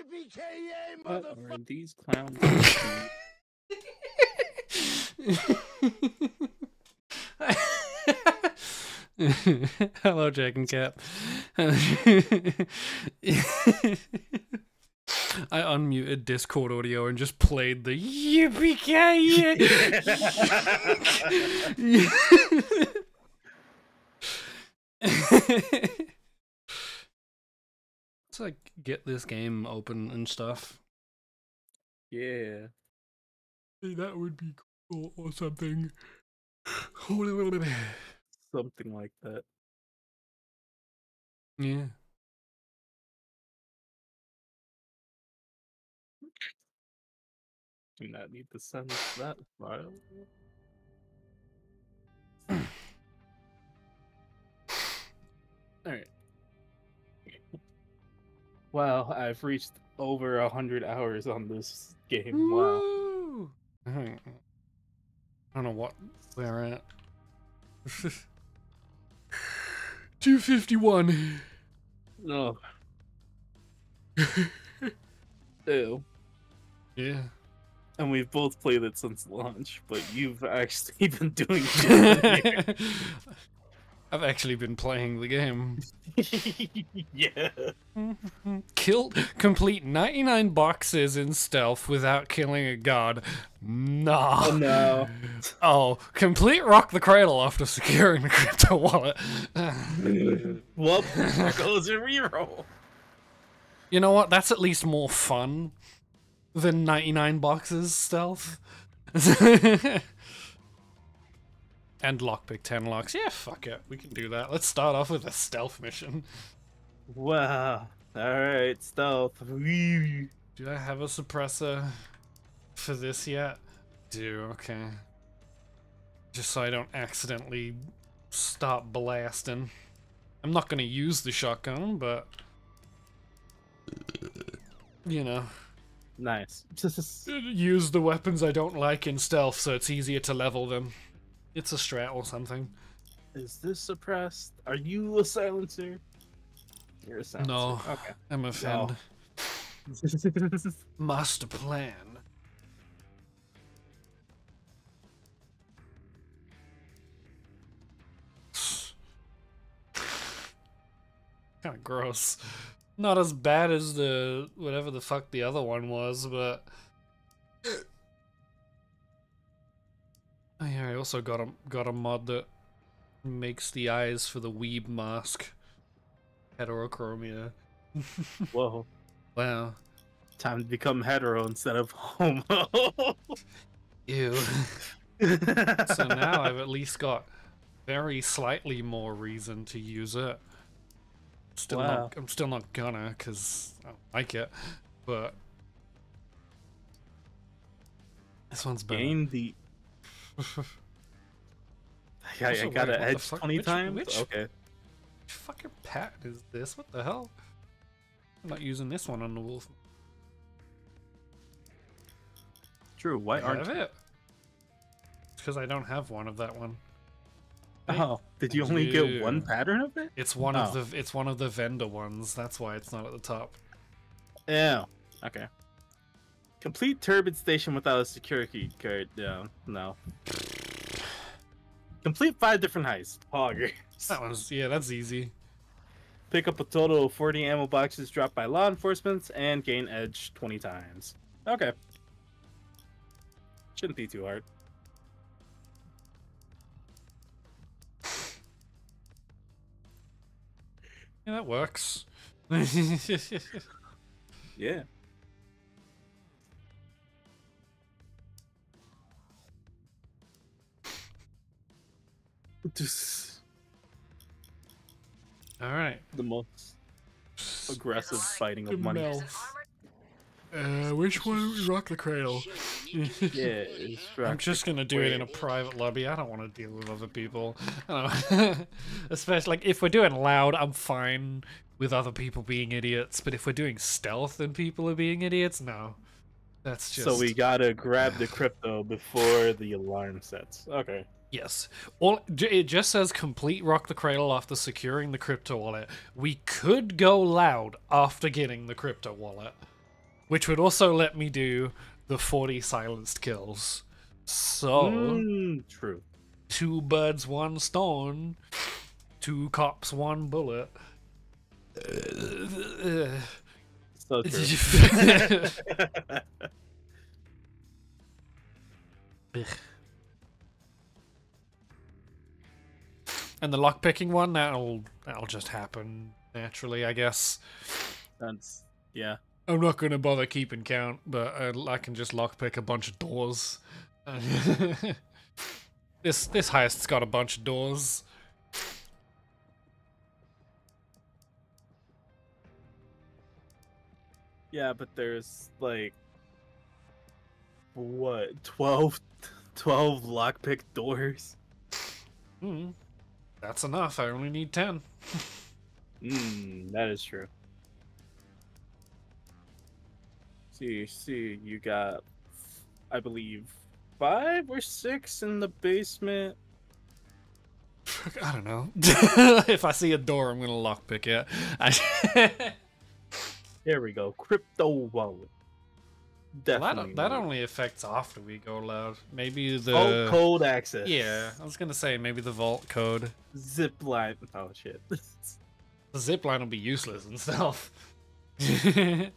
Yippee-ki-yay, What motherfucker! are these clowns? Hello, Jack and Cap. I unmuted Discord audio and just played the yippee Let's like get this game open and stuff. yeah. That would be cool or something. Something like that. Yeah. Do not need to send that file. Alright. Wow, I've reached over a hundred hours on this game. Wow. Woo! I don't I don't know what they're at. 251. No. Ew. Yeah. And we've both played it since launch, but you've actually been doing shit. I've actually been playing the game. yeah. Kill complete 99 boxes in stealth without killing a god. Nah. Oh no. Oh, complete rock the cradle after securing the crypto wallet. Whoop, there goes a reroll. You know what? That's at least more fun than 99 boxes stealth. and lockpick 10 locks. Yeah, fuck it. We can do that. Let's start off with a stealth mission. Wow. Alright, stealth. Do I have a suppressor for this yet? Do, okay. Just so I don't accidentally stop blasting. I'm not gonna use the shotgun, but. You know. Nice. Use the weapons I don't like in stealth so it's easier to level them. It's a strat or something. Is this suppressed? Are you a silencer? You're a silencer. No. Okay. I'm a fend. Master plan. kind of gross. Not as bad as the whatever the fuck the other one was, but Oh, I also got a got a mod that makes the eyes for the weeb mask heterochromia. Whoa. Wow. Time to become hetero instead of homo. Ew. so now I've at least got very slightly more reason to use it. Still Wow. not, I'm still not gonna because I don't like it, but this one's better. Gain the. I, I Also, wait, got what an the edge 20 Which- times? which- Okay. Which fucking pattern is this? What the hell? I'm not using this one on the wolf. True. Why I aren't have it? Because I don't have one of that one. Oh, did you only get one pattern of it? It's one Oh. of the it's one of the vendor ones. That's why it's not at the top. Yeah. Okay. Complete turbid station without a security card. Yeah. No. Complete five different heists. Hogger. That one's yeah, that's easy. Pick up a total of 40 ammo boxes dropped by law enforcement and gain edge 20 times. Okay. Shouldn't be too hard. Yeah, that works. Yeah. All right. the most aggressive fighting of money. Mel. Uh, which one? Rock the cradle. Yeah, it's I'm just gonna do it in a private lobby. I don't want to deal with other people. I don't know. Especially like if we're doing loud, I'm fine with other people being idiots. But if we're doing stealth and people are being idiots, no. That's just So we gotta grab the crypto before the alarm sets. Okay. Yes. All it just says complete rock the cradle after securing the crypto wallet. We could go loud after getting the crypto wallet. which would also let me do the 40 silenced kills. So, Mm, true. two birds, one stone, two cops, one bullet. So true. and the lockpicking one, that'll that'll just happen naturally, I guess. That's yeah. I'm not gonna bother keeping count, but I, I can just lockpick a bunch of doors. this this heist's got a bunch of doors. Yeah, but there's like what 12, 12 lockpick doors. Hmm. That's enough. I only need ten. Mm, that is true. See, see, you got, I believe, five or six in the basement. I don't know. if I see a door, I'm gonna lockpick it. I... There we go, crypto wallet. Well, Definitely. that, that only affects after we go loud. Maybe the Vault code access. yeah. I was gonna say maybe the vault code. Zip line. Oh shit. The zip line will be useless and stuff. Can't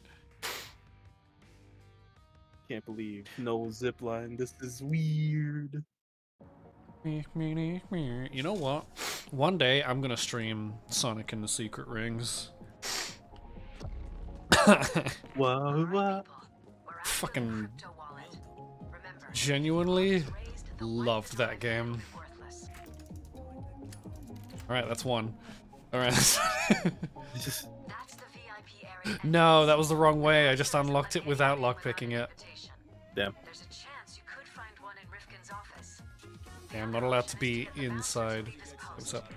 believe no zip line. This is weird. you know what? One day I'm gonna stream Sonic and the Secret Rings. Whoa, whoa. Fucking genuinely loved that game. Alright, that's one. Alright. no, that was the wrong way. I just unlocked it without lockpicking it. Damn. There's a chance you could find one in Rifkin's office. Yeah, I'm not allowed to be inside. What's up?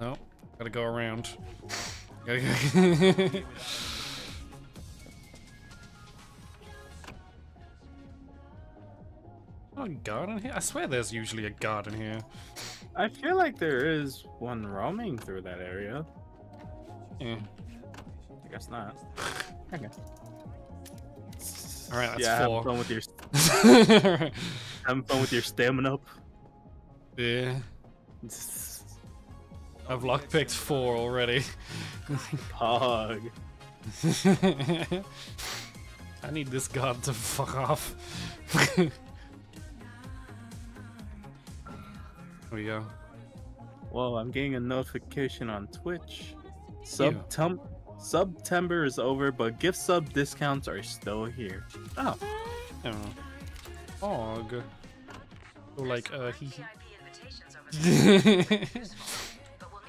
No, gotta go around. Gotta go. oh, a guard here? I swear there's usually a garden here. I feel like there is one roaming through that area. Yeah. I guess not. Okay. Alright, that's yeah, four. have fun with your having fun with your stamina up. yeah. I've lockpicked four already. Pog. I need this god to fuck off. Here we go. Well, I'm getting a notification on Twitch. Subtember September is over, but gift sub discounts are still here. Oh, Oh. Fog. Oh, like, uh, he.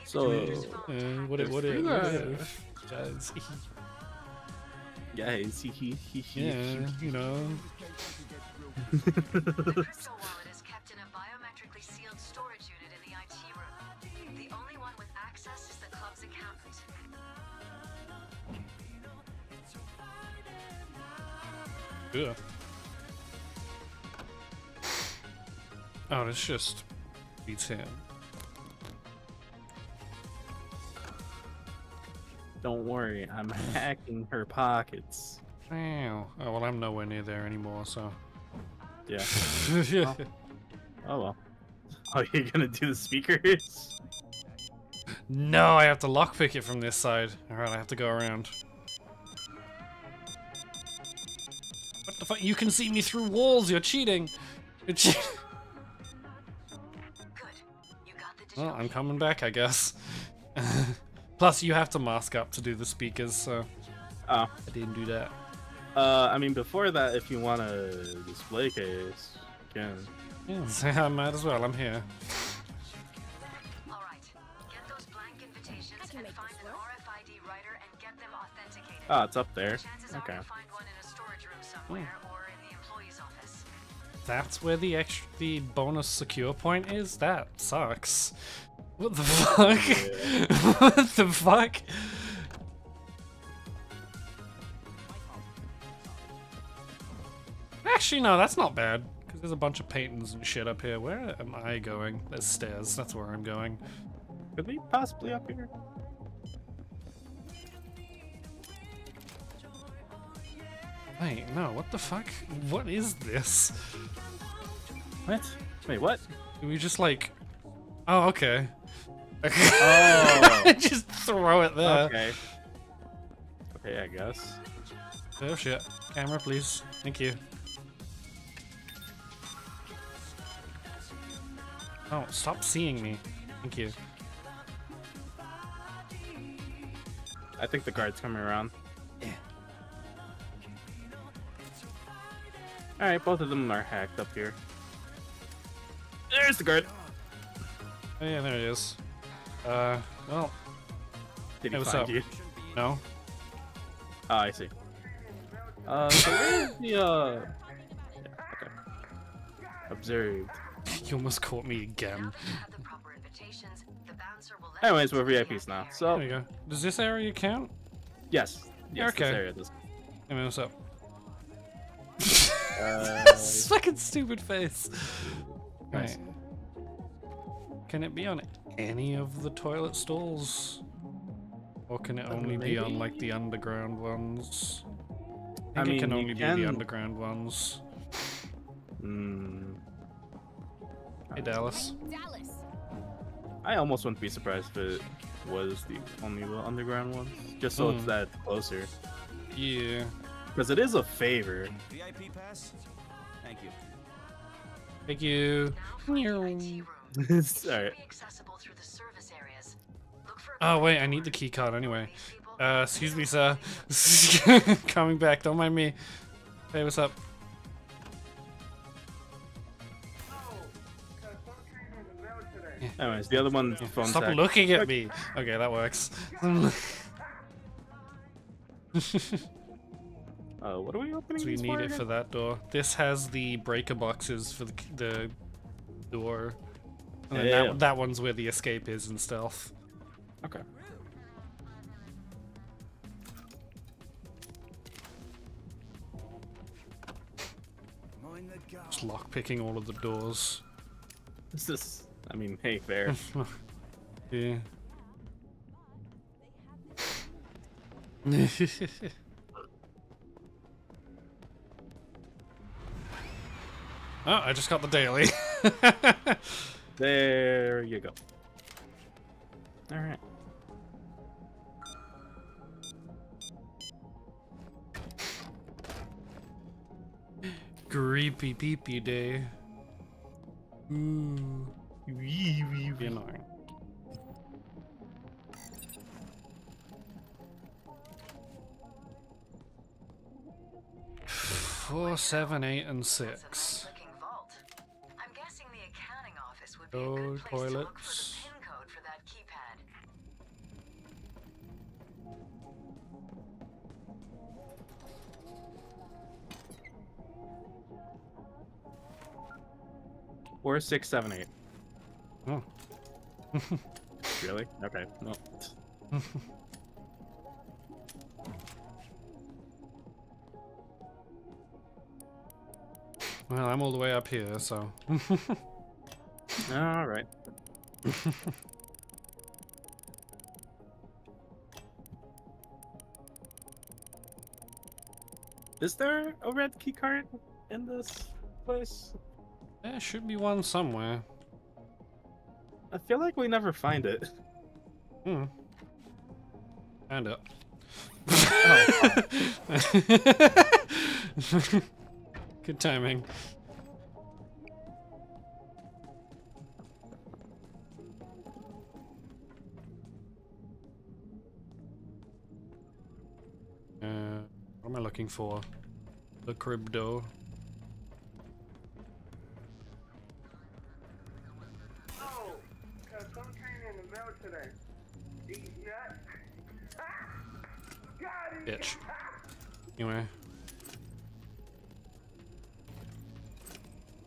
so the director's phone. uh, what if, what if, what if? Guys, guys, he he he he. yeah, you know. The crystal wallet is kept in Don't worry, I'm hacking her pockets. Wow. Oh well, I'm nowhere near there anymore, so. Yeah. yeah. Oh well. Oh, you're gonna do the speakers? No, I have to lockpick it from this side. Alright, I have to go around. What the fuck? You can see me through walls, you're cheating! You're che- Good. You got the well, I'm coming back, I guess. Plus, you have to mask up to do the speakers, so Oh. I didn't do that. Uh, I mean, before that, if you want a display case, you can. Yeah, I might as well, I'm here. All right. Get those blank invitations and find an RFID writer and get them authenticated. Oh, it's up there. Okay. are you'll find one in a storage room somewhere hmm. or in the. That's where the extra, the bonus secure point is? That sucks. What the fuck? what the fuck? Actually, no, that's not bad. Because there's a bunch of paintings and shit up here. Where am I going? There's stairs. That's where I'm going. Could we possibly up here? Wait, no, what the fuck? What is this? What? Wait, what? We just like... Oh, okay. Oh. just throw it there. Okay. Okay, I guess. Oh shit. Camera, please. Thank you. Oh, stop seeing me. Thank you. I think the guard's coming around. Yeah. Alright, both of them are hacked up here. There's the guard. Oh yeah, there it is. Uh, well, Did he what's find up? you? no. Oh, I see. Uh, so where's the, uh... Yeah, okay. Observed. You almost caught me again. that you have the proper invitations, the bouncer will let Anyways, you we're into VIPs now. So, There you go. Does this area count? yes. Yes, Okay. this area does. Hey man, what's up? Uh, fucking stupid face. Nice. Right. Can it be on any of the toilet stalls? Or can it Uh, only be on like the underground ones? I I think it can mean, you only be the underground ones. mm, Hey Dallas. Dallas. I almost wouldn't be surprised if it was the only the underground ones, just so it's Hmm. that closer. Yeah. Because it is a favor. VIP pass? Thank you. Thank you. Now find the IT room. It's Alright. Be accessible through the service areas. Look for a Oh wait, I need the key card anyway. Uh, excuse me, sir. Coming back. Don't mind me. Hey, what's up? Anyways, the other one's one, phone Stop tag. looking at me. Okay, that works. Uh, what are we opening? We need it again? for that door. This has the breaker boxes for the, the door. And then Yeah. that, that one's where the escape is and stealth. Okay. Mind the gap. Just lockpicking all of the doors. This is, I mean, hey, fair. Yeah. oh, I just got the daily. there you go. All right. Creepy peepy day. Ooh. Wee, wee, wee. annoying. Four, seven, eight, and six. For that keypad. Four, six, seven, eight. Oh. Really? Okay. No. Well, I'm all the way up here, so. All right. Is there a red key card in this place? there should be one somewhere. I feel like we never find it. Hmm. And up. Good timing. For? The crypto. Oh, got some train in the mail today. These nuts. Got him. Bitch. Anyway.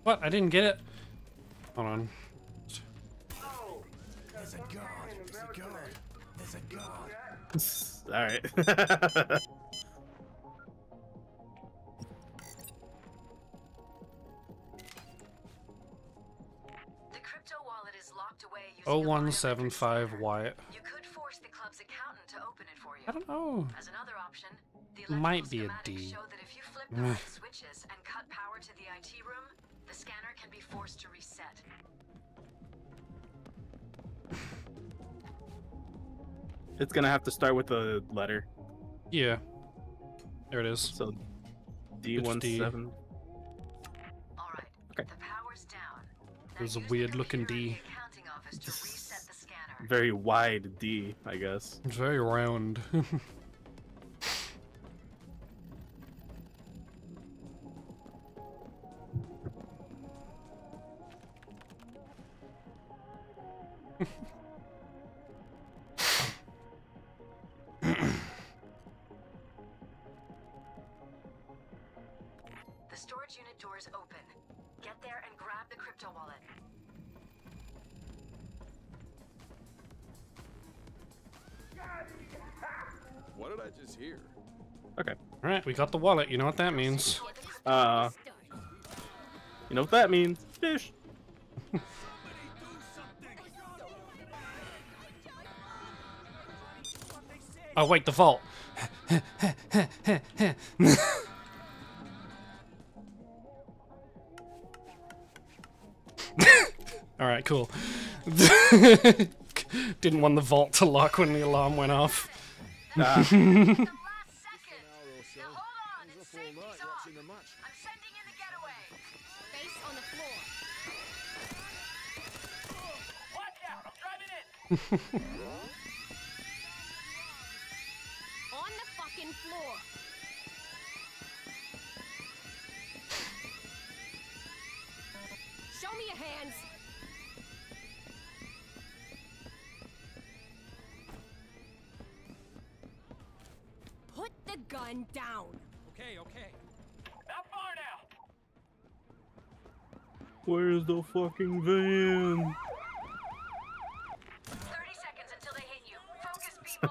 What? I didn't get it. Hold on. Oh, got some train in the mail. There's a guard. All right. 0175. Wyatt. You could force the club's accountant to open it for you. I don't know. As another option, the Might be a schematics D. show that if you flip the right switches and cut power to the IT room, the scanner can be forced to reset. It's gonna have to start with a letter. Yeah. There it is. So D It's one D. seven. All right. Okay. The power's down. Now There's a weird-looking computer in D. Very wide D, I guess. It's very round. we got the wallet. You know what that means. Uh, you know what that means? Fish. Oh, wait, the vault. Alright, cool. Didn't want the vault to lock when the alarm went off. Ah, on the fucking floor. Show me your hands. Put the gun down. Okay, okay. Not far now. Where's the fucking van? 30 seconds until they hit you. Focus, people. Get the bags and put the chopper cage together. You can use it to secure loot.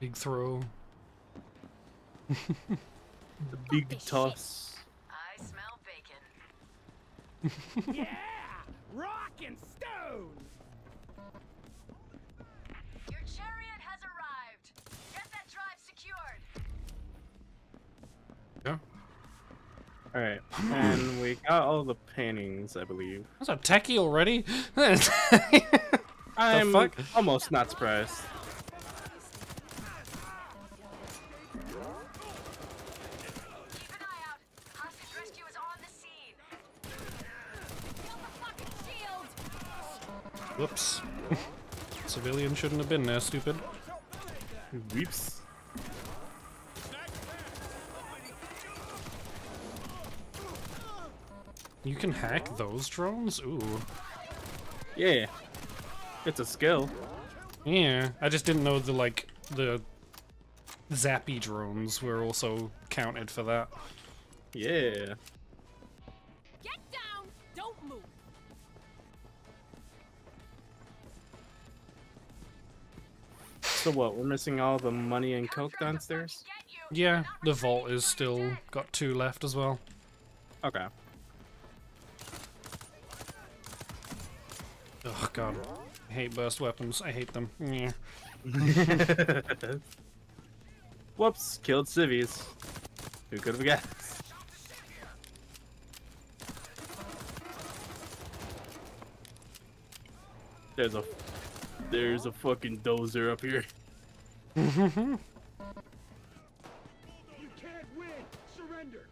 Big throw. The big this shit. toss. I smell bacon. Yeah! Rock and stone! Your chariot has arrived. Get that drive secured. Yeah. All right, and we got all the paintings, I believe. That's a techie already? I'm almost not surprised. Keep an eye out. Hostage rescue is on the scene. Build the fucking shield. Whoops. Civilian shouldn't have been there, stupid. Weeps. You can hack those drones? Ooh. Yeah, it's a skill. Yeah, I just didn't know the, like, the zappy drones were also counted for that. Yeah. So what? We're missing all the money and coke downstairs. Yeah, the vault is still got two left as well. Okay. Oh god. I hate burst weapons. I hate them. Yeah. Whoops! Killed civvies. Who could have guessed? There's a there's a fucking dozer up here. You can't win! Surrender!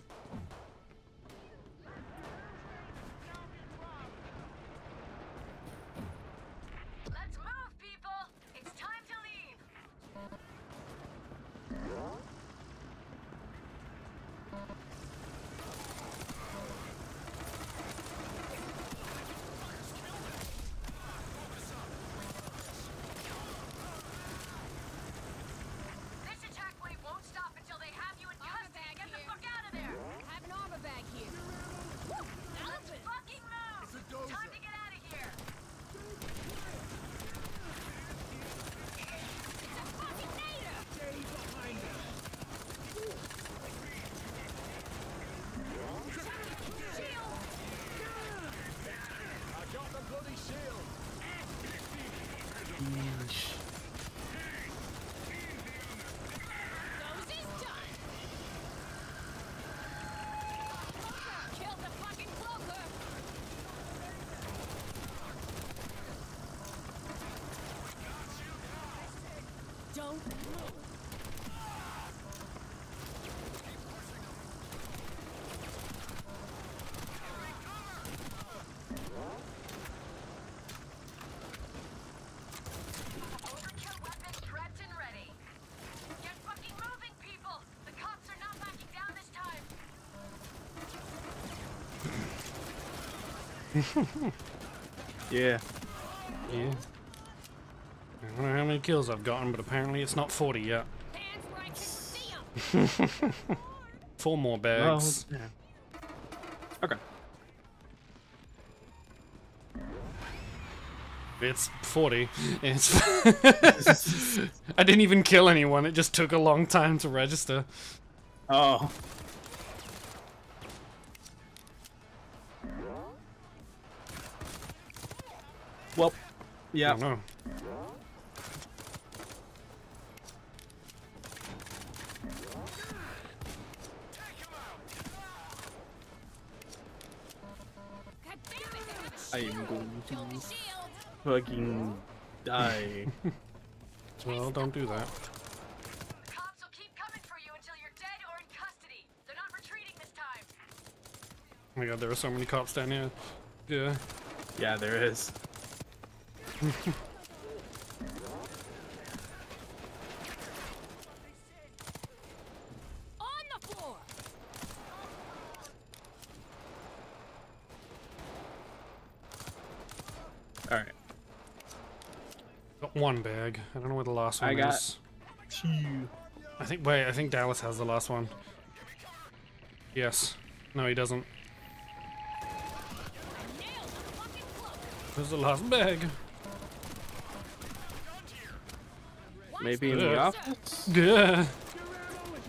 Let's move, people. It's time to leave. This attack wave won't stop until they have you in custody. Get the fuck out of there. Those is done. Kill the fucking cloaker. Don't move. Overkill weapons prepped and ready. Get fucking moving, people! The cops are not backing down this time. Yeah. Yeah. I don't know how many kills I've gotten, but apparently it's not 40 yet. Hands where I can see 'em. Four more Well, bags. yeah. Okay. It's 40. It's I didn't even kill anyone. It just took a long time to register. Oh. Yeah. No. God damn! I am going to fucking die. Well, don't do that. The cops will keep coming for you until you're dead or in custody. They're not retreating this time. Oh my god, there are so many cops down here. Yeah. yeah, there is. On the floor. All right. Got one bag. I don't know where the last one I got- is. Two. I think, wait, I think Dallas has the last one. Yes. No, he doesn't. Nailed the. Where's the last bag? Maybe in the office. Yeah. Your ammo is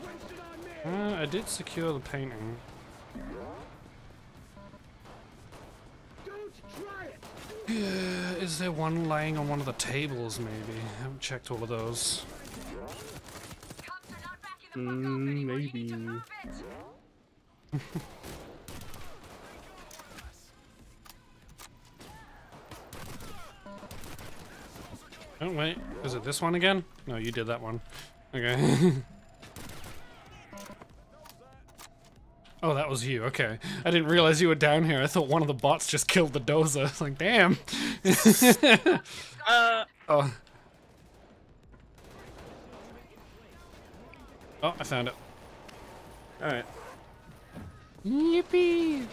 wasted on me. Uh, I did secure the painting. Don't try it. Uh, is there one laying on one of the tables, maybe? I haven't checked all of those. Cops are not backing the fuck Mm, off anymore. You need to maybe. Oh, wait. Is it this one again? No, you did that one. Okay. oh, that was you. Okay. I didn't realize you were down here. I thought one of the bots just killed the dozer. It's like, damn. Uh, oh. Oh, I found it. all right. Yippee!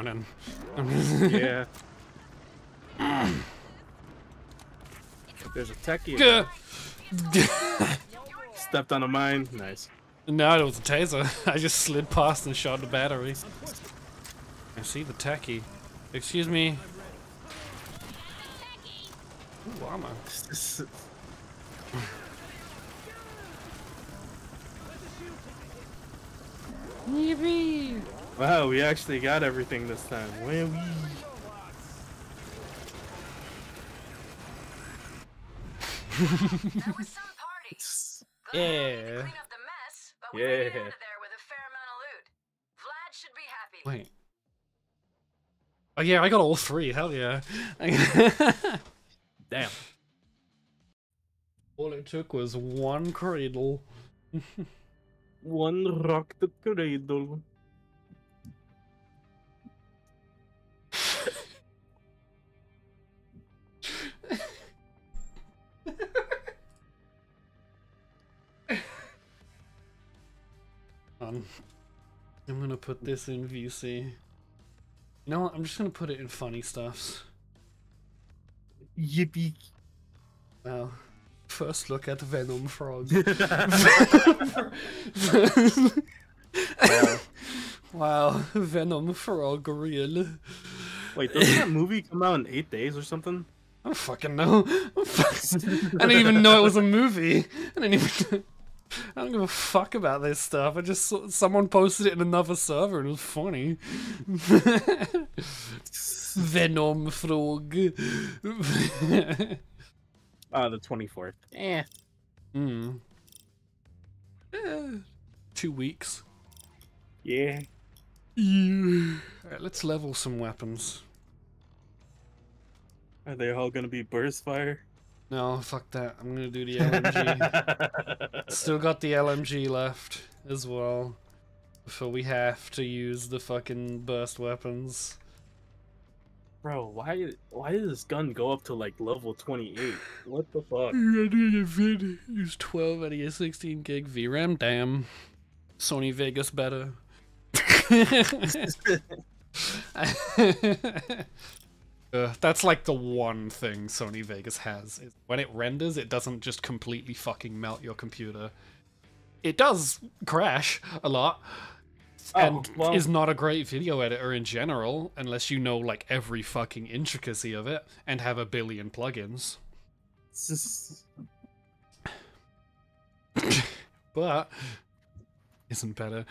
Running. Yeah. There's a techie. Gah. Stepped on a mine. Nice. no, it was a taser. I just slid past and shot the battery. I see the techie. Excuse me. Ooh, armor. Yippee! Wow, we actually got everything this time. Where we? That was some party. Glad we managed to Yeah. Clean up the mess, but we made it Yeah. out of there with a fair amount of loot. Vlad should be happy. Wait. Oh yeah, I got all three. Hell yeah. Damn. all it took was one cradle. One rock the cradle. Um, I'm gonna put this in VC. You know what? I'm just gonna put it in funny stuffs. Yippee. Well, first look at Venom Frog. Wow. wow, Venom Frog real. Wait, doesn't that movie come out in eight days or something? I don't fucking know. I didn't even know it was a movie. I didn't even. I don't give a fuck about this stuff. I just saw someone posted it in another server and it was funny. Venom frog. Uh, the twenty fourth. Eh. Hmm. Eh, two weeks. Yeah. Yeah. Alright, let's level some weapons. Are they all gonna be burst fire? No, fuck that. I'm gonna do the LMG. Still got the LMG left as well. Before we have to use the fucking burst weapons. Bro, why why did this gun go up to like level twenty eight? What the fuck? Use 12 out of your 16 gig VRAM. Damn. Sony Vegas better. Uh, that's like the one thing Sony Vegas has. Is when it renders, it doesn't just completely fucking melt your computer. It does crash a lot, and Oh, well- is not a great video editor in general, unless you know like every fucking intricacy of it and have a billion plugins. but isn't better.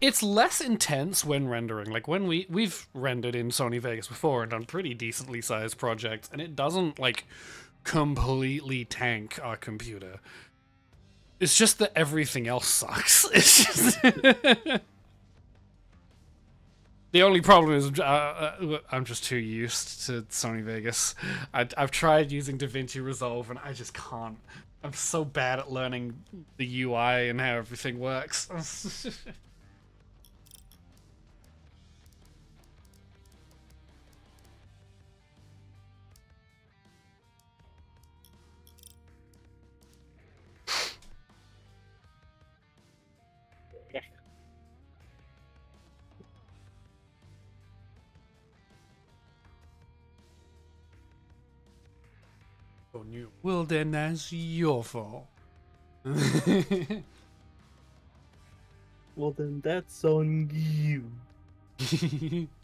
It's less intense when rendering. Like when we we've rendered in Sony Vegas before and done pretty decently sized projects, and it doesn't like completely tank our computer. It's just that everything else sucks. It's just. The only problem is uh, uh, I'm just too used to Sony Vegas. I, I've tried using DaVinci Resolve and I just can't. I'm so bad at learning the UI and how everything works. Oh, new. Well, then that's your fault. well then that's on you.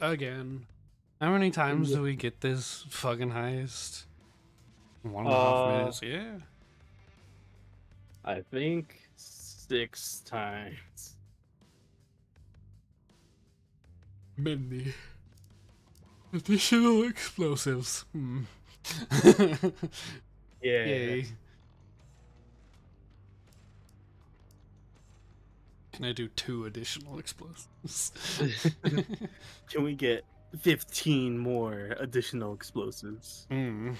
rage again. How many times do we get this fucking heist? One and a half Uh, minutes. Yeah. I think six times. Many additional explosives. Hmm. Yeah. Yay. Can I do two additional explosives? Can we get fifteen more additional explosives? Hmm.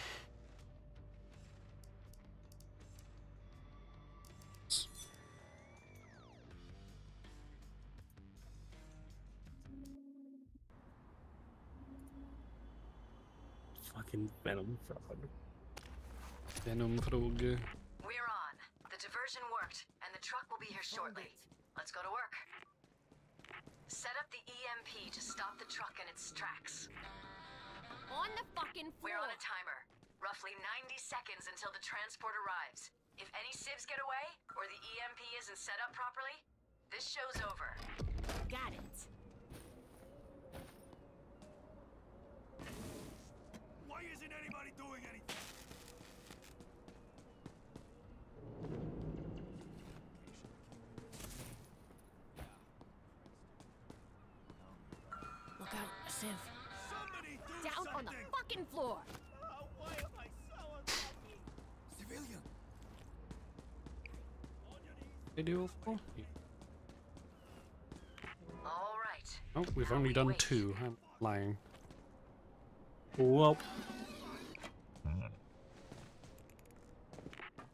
Fucking venom frog. Venom frog. We're on. The diversion worked, and the truck will be here shortly. Let's go to work. Set up the EMP to stop the truck in its tracks. On the fucking floor. We're on a timer. Roughly 90 seconds until the transport arrives. If any civs get away, or the EMP isn't set up properly, this show's over. Got it. Why isn't anybody on the something! fucking floor. Oh, why am I so unlucky? Civilian! Video four? All right. Oh, we've Now only we done wait. two. I'm lying. Well,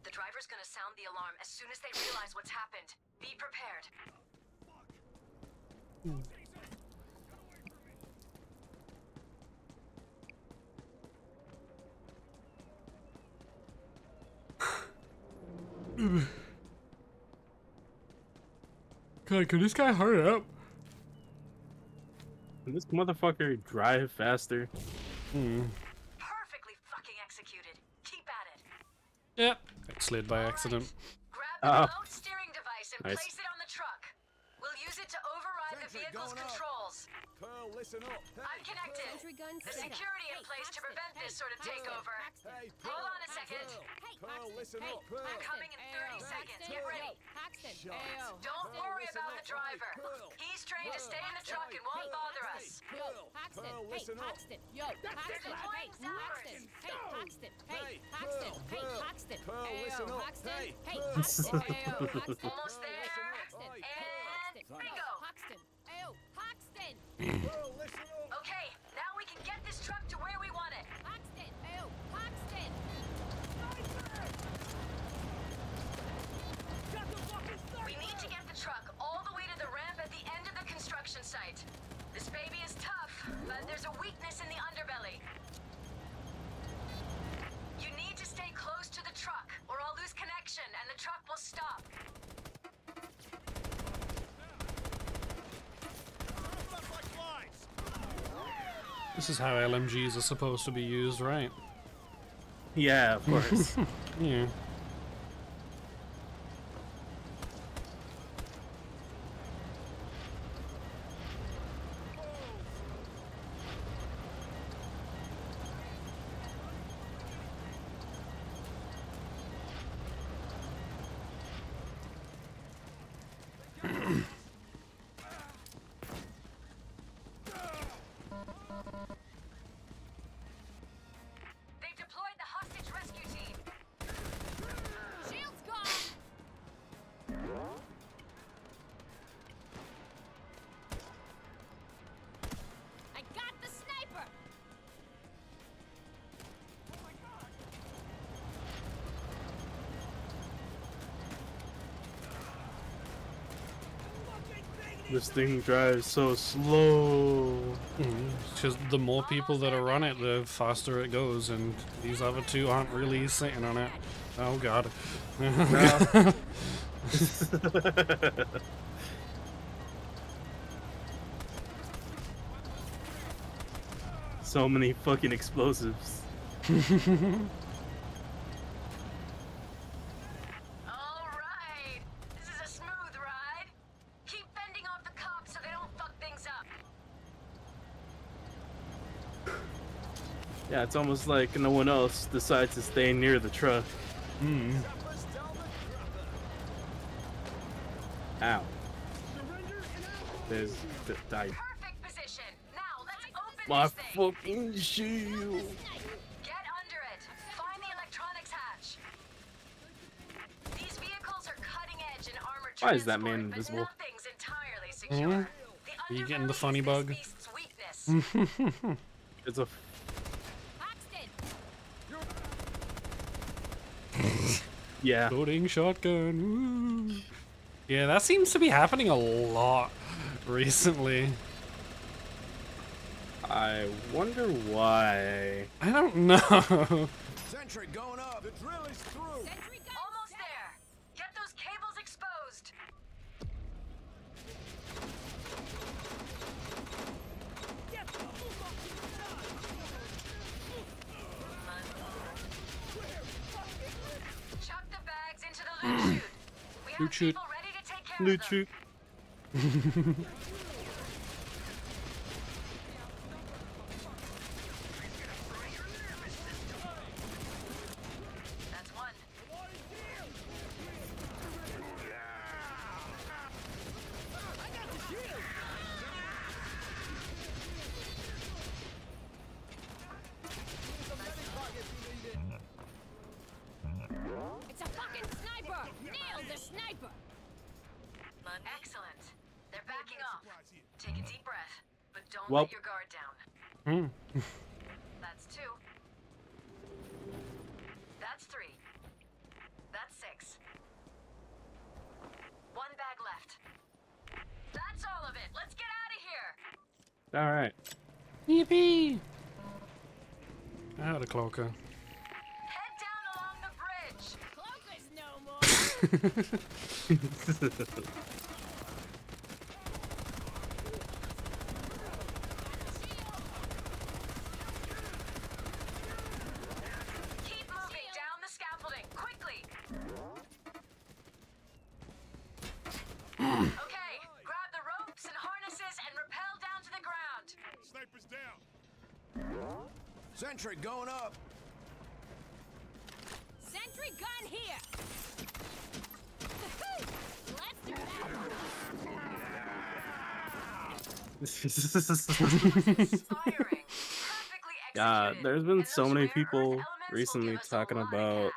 The driver's gonna sound the alarm as soon as they realize what's happened. Be prepared. Hmm. God, can this guy hurry up? Can this motherfucker drive faster? Hmm. Perfectly fucking executed. Keep at it. Yep. I slid by accident. Grab the remote steering device and Nice. place it on the truck. We'll use it to override the vehicle's going up. Controls. Listen up. I'm connected. Sentry gun There's set up. security in Hey, place to prevent hey, this sort of Paxton, takeover. Paxton, Hey, hey, Hold on a Paxton, second. Hey, Pearl, Paxton, listen hey, up, Pearl. Paxton, Coming in 30 ayo, seconds. Paxton, Get ready. yo, Paxton, Shots. ayo, Don't Paxton, worry about up. the driver. Pearl. He's trained to stay in the truck and won't Pearl. bother Hey, us. Yo, Pearl, Paxton, Pearl, hey, listen up. Paxton, yo, Paxton, deploying hey, zappers. Paxton, hey, Paxton, hey, Hey, Paxton, Pearl, hey, Pearl. Paxton, Pearl, ayo, listen up. Paxton, Hey, hey, Pearl. Paxton, ayo, Paxton, Almost hey, there. Paxton, And hey, Paxton, bingo. Okay, now we can get this truck to where we want it. Paxton, ayo, Paxton. We need to get the truck all the way to the ramp at the end of the construction site. This baby is tough, but there's a weakness in the underbelly. You need to stay close to the truck, or I'll lose connection and the truck will stop. Left like flies. This is how LMGs are supposed to be used, right? Yeah, of course. Yeah. This thing drives so slow. Because the more people that are on it, the faster it goes, and these other two aren't really sitting on it. Oh god. so many fucking explosives. All right. This is a smooth ride. Keep fending off the cops so they don't fuck things up. Yeah, it's almost like no one else decides to stay near the truck. Hmm. Zappers down the Ow. There's the die. Perfect position. Now let's open My fucking shield. Get under it. Find the electronics hatch. These vehicles are cutting edge and armored Why is that transport, man but invisible? nothing's entirely secure. The Are you getting the funny bug? This beast's weakness. It's a Paxton. Yeah. Loading shotgun. Woo. Yeah, that seems to be happening a lot recently. I wonder why. I don't know. Sentry going up. The drill is through. Sentry gun Almost set there. Get those cables exposed. Chuck the bags into the loot chute. We have Loot care Loot of cloaker. Eh? Head down along the bridge. Cloak is no more. Keep moving down the scaffolding, quickly! okay, grab the ropes and harnesses and rappel down to the ground. Sniper's down. Sentry going up. Sentry gun here. Let's do that. Perfectly Yeah, executed. there's been And so many people earth elements will recently give us a talking about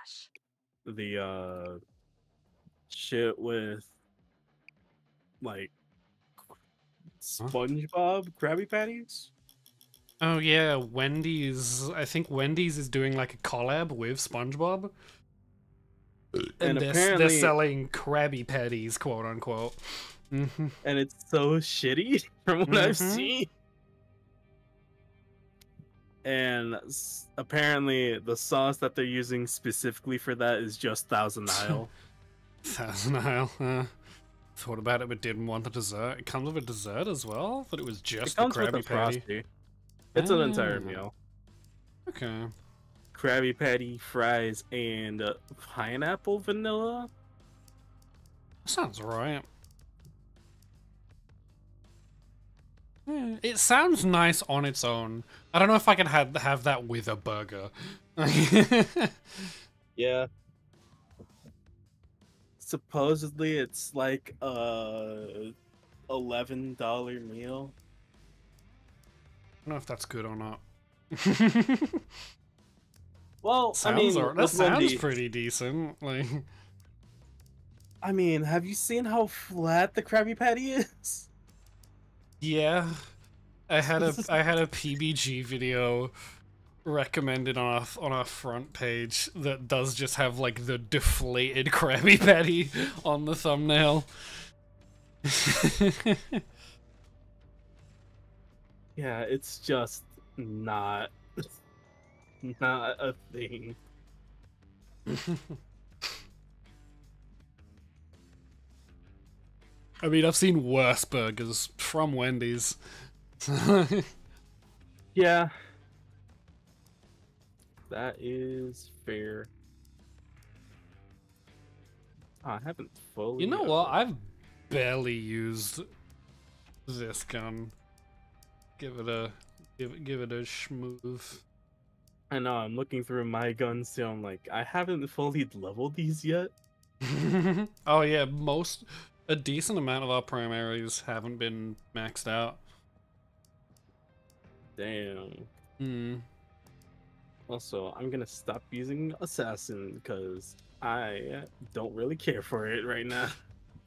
the uh shit with like SpongeBob Krabby Patties. Oh yeah, Wendy's. I think Wendy's is doing like a collab with SpongeBob, and, And they're, apparently- they're selling Krabby Patties, quote unquote. Mhm. and it's so shitty from what I've Mhm. seen. And s- apparently, the sauce that they're using specifically for that is just Thousand Isle. Thousand Isle. Uh, thought about it, but didn't want the dessert. It comes with a dessert as well. Thought it was it just comes the with a Patty. frosty. It's an entire Ah. meal: Okay. Krabby Patty, fries, and uh, pineapple vanilla. Sounds right. Yeah, It sounds nice on its own. I don't know if I can have have that with a burger. Yeah. Supposedly, it's like a eleven dollar meal. I don't know if that's good or not. Well, sounds I mean, al- that sounds Wendy's- pretty decent. Like, I mean, have you seen how flat the Krabby Patty is? Yeah, I had a I had a PBG video recommended on our on our front page that does just have like the deflated Krabby Patty on the thumbnail. Yeah, it's just not not a thing. I mean, I've seen worse burgers from Wendy's. Yeah. That is fair. Oh, I haven't fully. you know what? I've barely used this gun. Give it a give it give it a schmoove. I know. I'm looking through my guns so I'm like, I haven't fully leveled these yet. oh yeah, most a decent amount of our primaries haven't been maxed out. Damn. Hmm. Also, I'm gonna stop using assassin because I don't really care for it right now.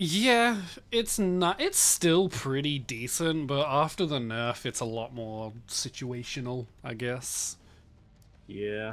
Yeah, it's not. It's still pretty decent, but after the nerf, it's a lot more situational, I guess. Yeah.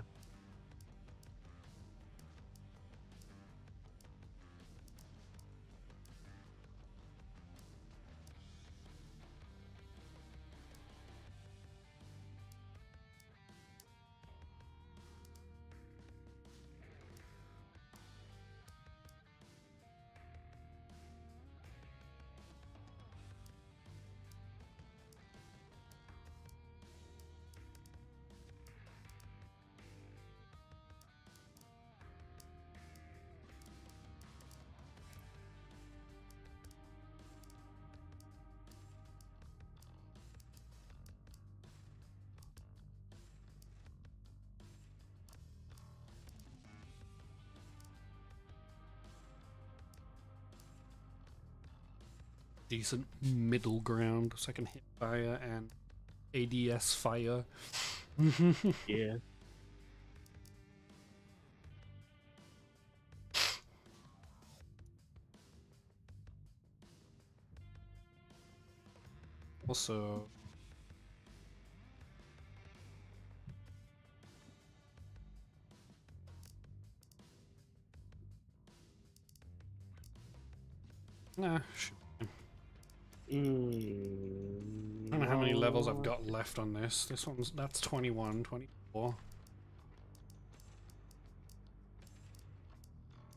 Decent middle ground, so I can hit fire and ADS fire. Yeah. Also, nah, sh- Mm, I don't know how many levels I've got left on this. This one's that's 21, 24.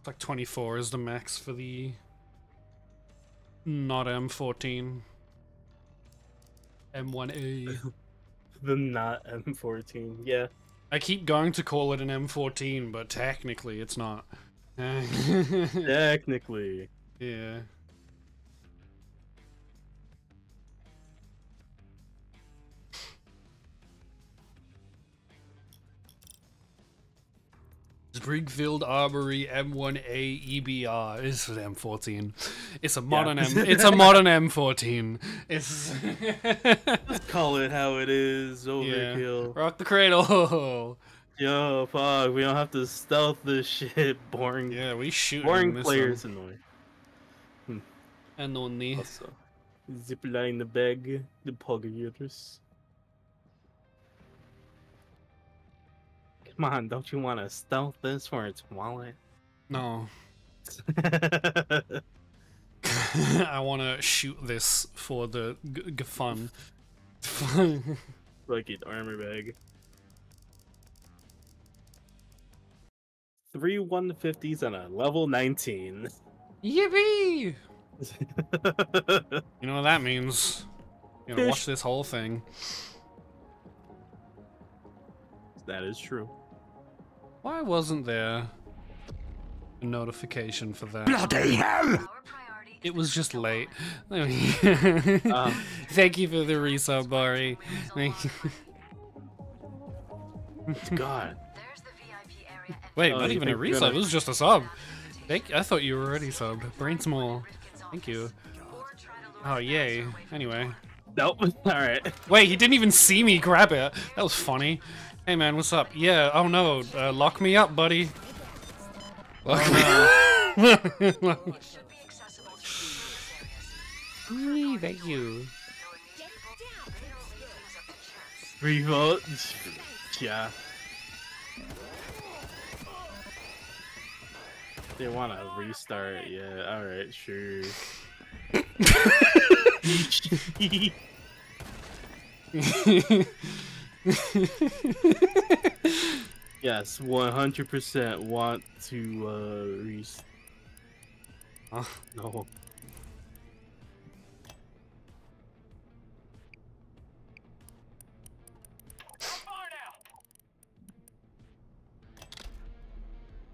like 24 is the max for the not M14. M1A. The not M14. Yeah. I keep going to call it an M14, but technically it's not. Technically. Yeah. Springfield Armory M1A EBR is an M14. It's a modern M. It's a modern M14. It's Call it how it is. Overkill. rock the cradle. Yo, fuck. We don't have to stealth this shit. Boring. yeah, we shoot Boring players annoying. one. and only. Also, zipline the bag, the poggers. Come on, don't you want to stealth this for its wallet? No, I want to shoot this for the g- g- fun. like an armor bag. Three 150s and a level 19. Yippee! You know what that means? You know, watch this whole thing. that is true. Why wasn't there a notification for that? Our priority It was just late. Um, Thank you for the resub, Bari. Thank you. God. There's the VIP area Wait, Oh, not even a resub. gonna- It was just a sub. Thank. I thought you were already subbed. Brain small. Thank you. or try to lure Oh yay. bouncer away from Anyway. Nope. Alright. Wait, he didn't even see me grab it. That was funny. Hey man, what's up? Yeah. Oh no. Uh, lock me up, buddy. Lock me It should be accessible to numerous areas. Thank you. Knowing these people, they don't leave things up to chance. Three votes. Yeah. They want to restart. Yeah. Alright, sure. yes, 100% want to uh rest. Huh? No.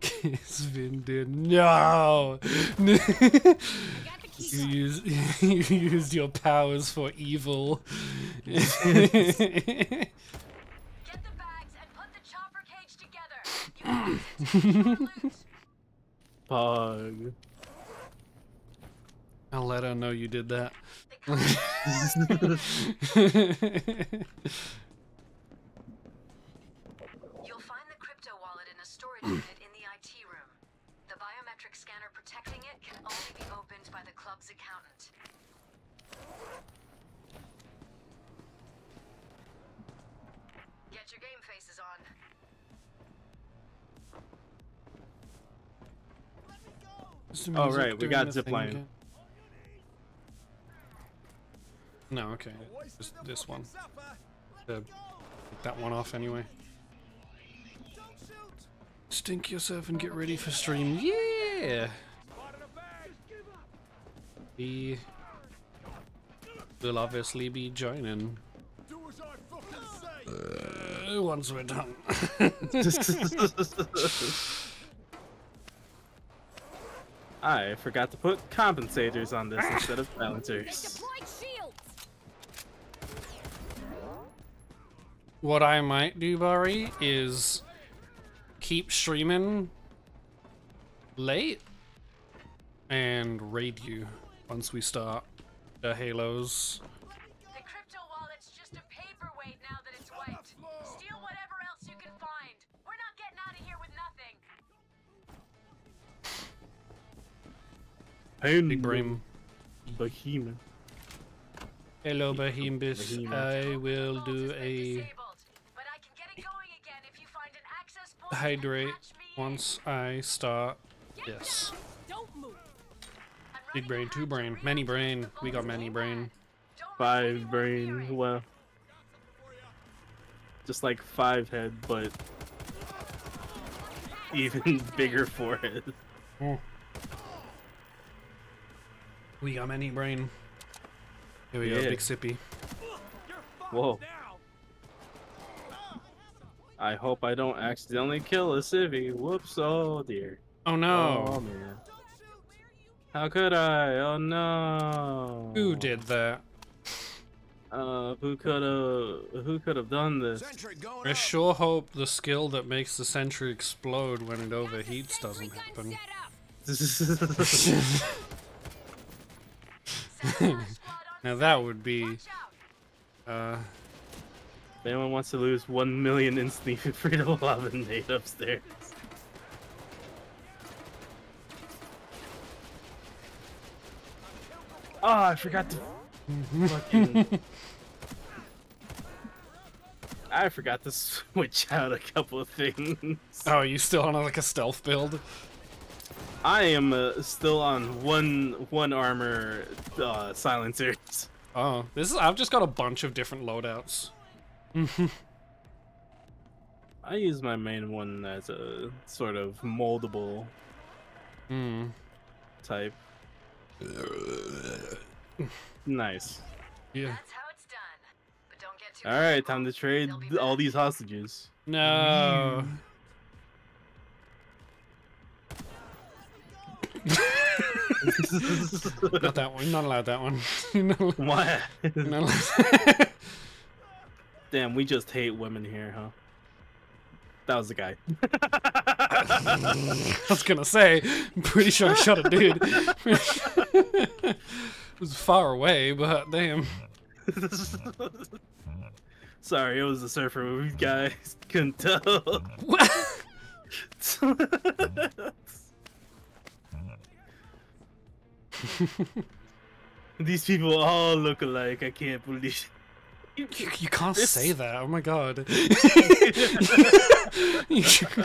It's been did no. you used you used your powers for evil. Get the bags and put the chopper cage together. You can use it to get your loot. Pog. I'll let her know you did that. You'll find the crypto wallet in a storage unit Oh, right, we got the zip thing line. No, okay. Just this one. Uh, take that one off anyway. Stink yourself and get ready for stream. Yeah! We will obviously be joining Do as I fucking say. uh, once we're done. I forgot to put compensators on this instead of balancers. What I might do, Bari, is keep streaming late and raid you once we start the Halos. Nothing. Big brain. Behemoth. Hello, Behemoth. Behemoth. I will do a disabled, but I can get it going again if you find an access point and hydrate patch me in. once I start. Yes. Don't move. I'm Big brain, two brain, many brain. We got many brain. Five worry, you won't brain. hear. Well, just like five head, but even bigger forehead. Oh. We got many brain. Here we go, big sippy. Whoa. I hope I don't accidentally kill a civvy. Whoops, oh dear. Oh no. Oh no! man. How could I? Oh no. Who did that? Uh, who could have? Who could have done this? I sure hope the skill that makes the sentry explode when it overheats doesn't happen. Now that would be, uh, If anyone wants to lose one million instantly, feel free to lob a nade upstairs. Oh, I forgot to fucking. I forgot to switch out a couple of things. oh, you still on like a stealth build? I am uh, still on one one armor uh, silencers. Oh, this is. I've just got a bunch of different loadouts. I use my main one as a sort of moldable Hmm. type. Nice. Yeah. That's how it's done. But don't get too All right, time to trade all these hostages. No. Not that one. Not allowed that one. Not allowed- what? allowed- Damn, we just hate women here, huh? That was the guy. I was gonna say, I'm pretty sure I shot a dude. it was far away, but damn. Sorry, it was the surfer movie guy. Couldn't tell. What? These people all look alike. I can't believe. You, you can't This- say that. Oh my god.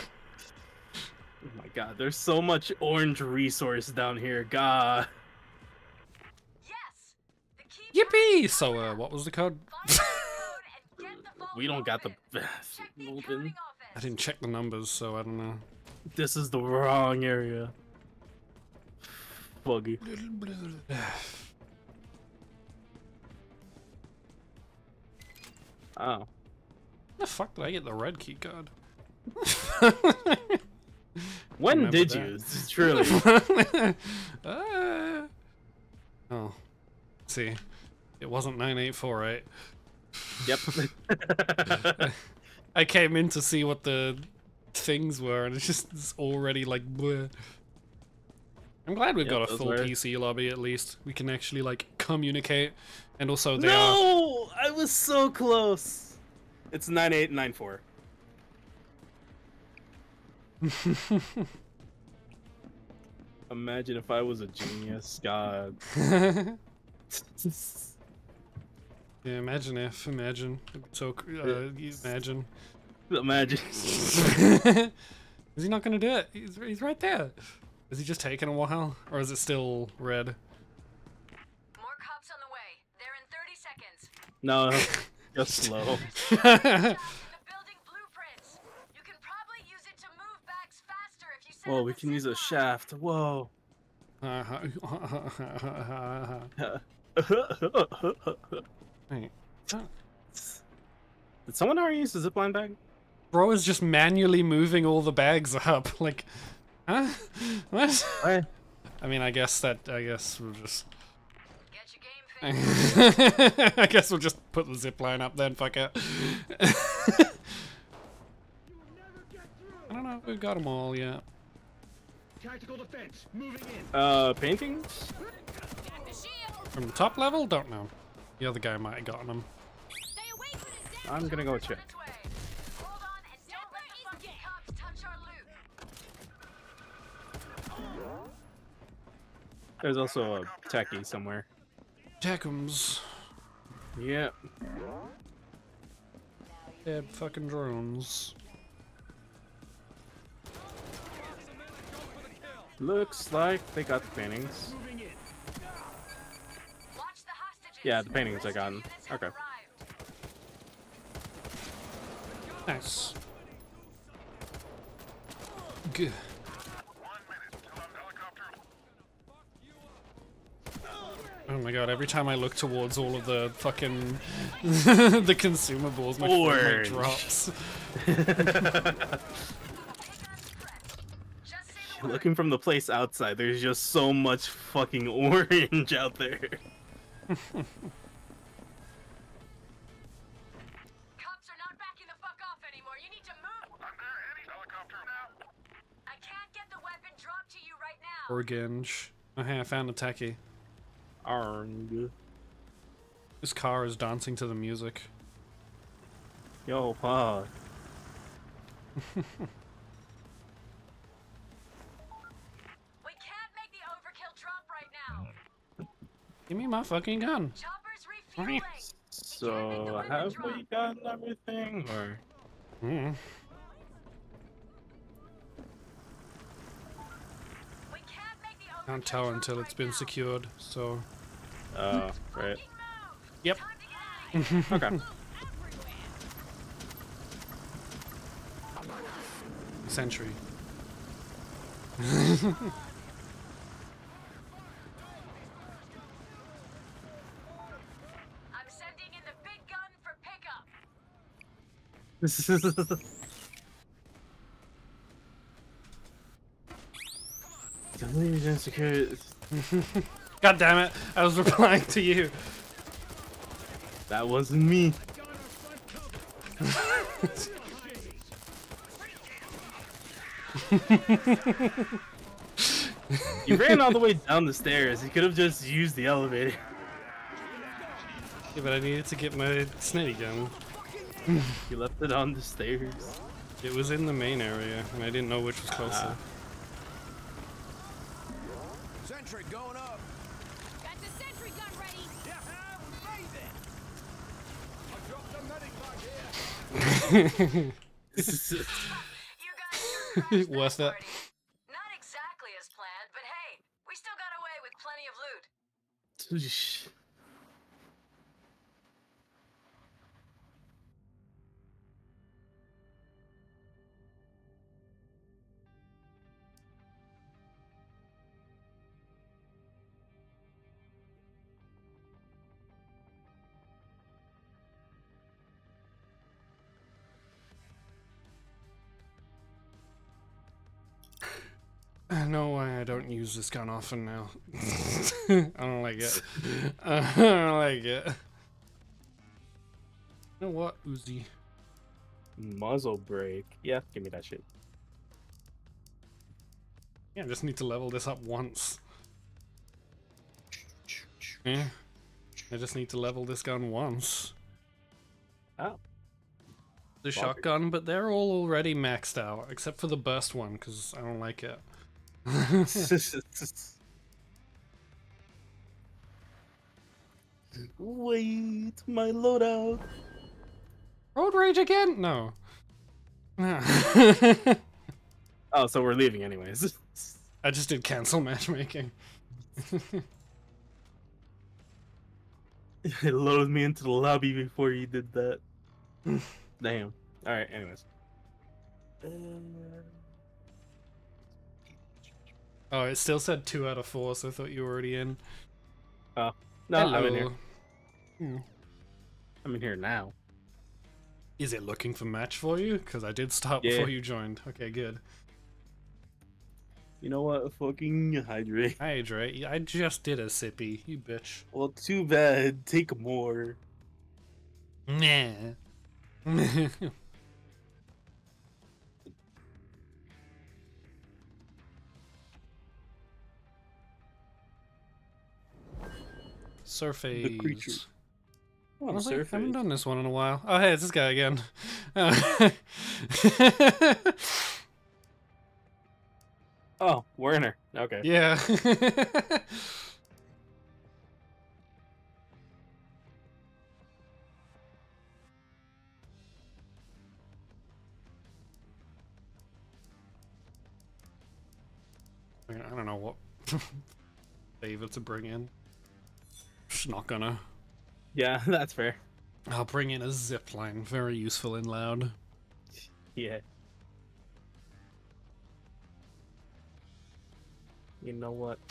Oh my god, there's so much orange resource down here. God. Yes. The key Yippee! So, uh, what was the code? Find the code and get the vault We don't got the best Check the open. accounting I didn't check the numbers, so I don't know. This is the wrong area. Buggy. Oh. the fuck did I get the red key card? When Remember did that. you? Truly. Ah. oh. Let's see. It wasn't 984, right? yep. I came in to see what the things were, and it's just it's already like. Bleh. I'm glad we've Yep, got a full PC lobby at least. We can actually like communicate, and also they are. no! I was so close. It's 9894. Imagine if I was a genius. God. yeah, imagine if, imagine, so uh, imagine. Imagine. is he not gonna do it? He's, he's right there. Is he just taking a while, or is it still red? More cops on the way. They're in 30 seconds. No, just slow. In the building blueprints. You can probably use it to move bags faster if you set Whoa, we can use a line. shaft. Whoa. Wait. Did someone already use the zipline bag? Bro is just manually moving all the bags up. Like, huh? What? Why? I mean, I guess that. I guess we'll just. Get your game. I guess we'll just put the zip line up then. Fuck it. I don't know if we've got them all yet. Tactical defense, moving in. Uh, paintings? Back the shield. From the top level, don't know. The other guy might have gotten them. Stay away from the. I'm gonna go On check. There's also a techie somewhere. Techums. Yep. Dead fucking drones. Looks like they got the paintings. Watch the hostages. Yeah, the paintings I got. Okay. Nice. Good. Oh my god, every time I look towards all of the fucking the consumables, my frame rate drops. Just say the word. Looking from the place outside, there's just so much fucking orange out there. Cops are not backing the fuck off anymore. You need to move. I'm there, Annie. Helicopter now. I can't get the weapon dropped to you right now. Organge. Oh hey, I found a techie. Arng. This car is dancing to the music. Yo, pa. We can't make the overkill drop right now. Give me my fucking gun. Chopper's refueling. So, have we gotten everything? Or Mm. We can't make the overkill Can't tell until it's been secured, so. Oh, right. Yep. Time to get out of here. Okay. Sentry. I'm sending in the big gun for pickup. Delete and secure. God damn it! I was replying to you. That wasn't me. you ran all the way down the stairs. You could have just used the elevator. Yeah, but I needed to get my snitty gun. You left it on the stairs. It was in the main area, and I didn't know which was closer. Ah. Sentry going up. Got the sentry gun ready. Yeah, amazing. I dropped a medic bag here. You guys sure crashed this What's that? Not exactly as planned, but hey, we still got away with plenty of loot. I know why I don't use this gun often now. I don't like it. I don't like it. You know what, Uzi? Muzzle brake. Yeah, give me that shit. Yeah, I just need to level this up once. Yeah. I just need to level this gun once. Oh. The shotgun, but they're all already maxed out, except for the burst one, because I don't like it. Wait, my loadout. Road rage again? No. Oh, so we're leaving anyways. I just did cancel matchmaking. it loaded me into the lobby before you did that. Damn. All right. Anyways. Uh, Oh, it still said two out of four, so I thought you were already in. Oh. No, I'm in here. Hmm. I'm in here now. Is it looking for match for you? Because I did start Yeah. before you joined. Okay, good. You know what? Fucking hydrate. Hydrate. I just did a sippy, you bitch. Well, too bad. Take more. Nah. Surface. The creature. Oh, Honestly, I haven't surface. done this one in a while. Oh, hey, it's this guy again. Oh, Werner. Okay. yeah. I I don't know what flavor to bring in. Not gonna. Yeah, that's fair. I'll bring in a zip line. Very useful in loud. Yeah. You know what?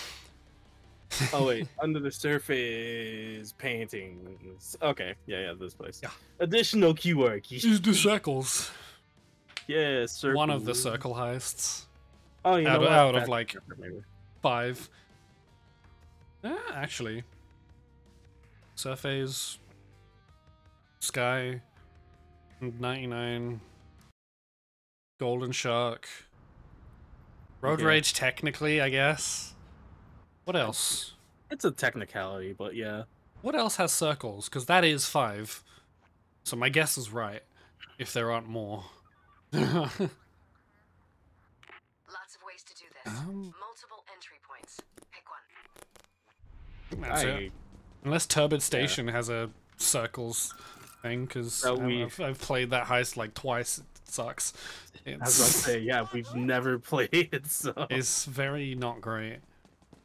Oh wait, under the surface paintings. Okay, yeah, yeah, this place. Yeah. Additional keyword. Use the circles. Yeah, circle. One of the circle heists. Oh, you know out, what? out of like five. Ah, actually. Surface. Sky. 99. Golden Shark. Road Okay. Rage, technically, I guess. What else? It's a technicality, but yeah. What else has circles? Because that is five. So my guess is right. If there aren't more. Lots of ways to do this. Um. Multiple entry points. Pick one. That's I, it. Unless Turbid Station has a circles thing, because That we- I've, I've played that heist like twice. It sucks. I was about to say, yeah, we've never played it, so. it's very not great.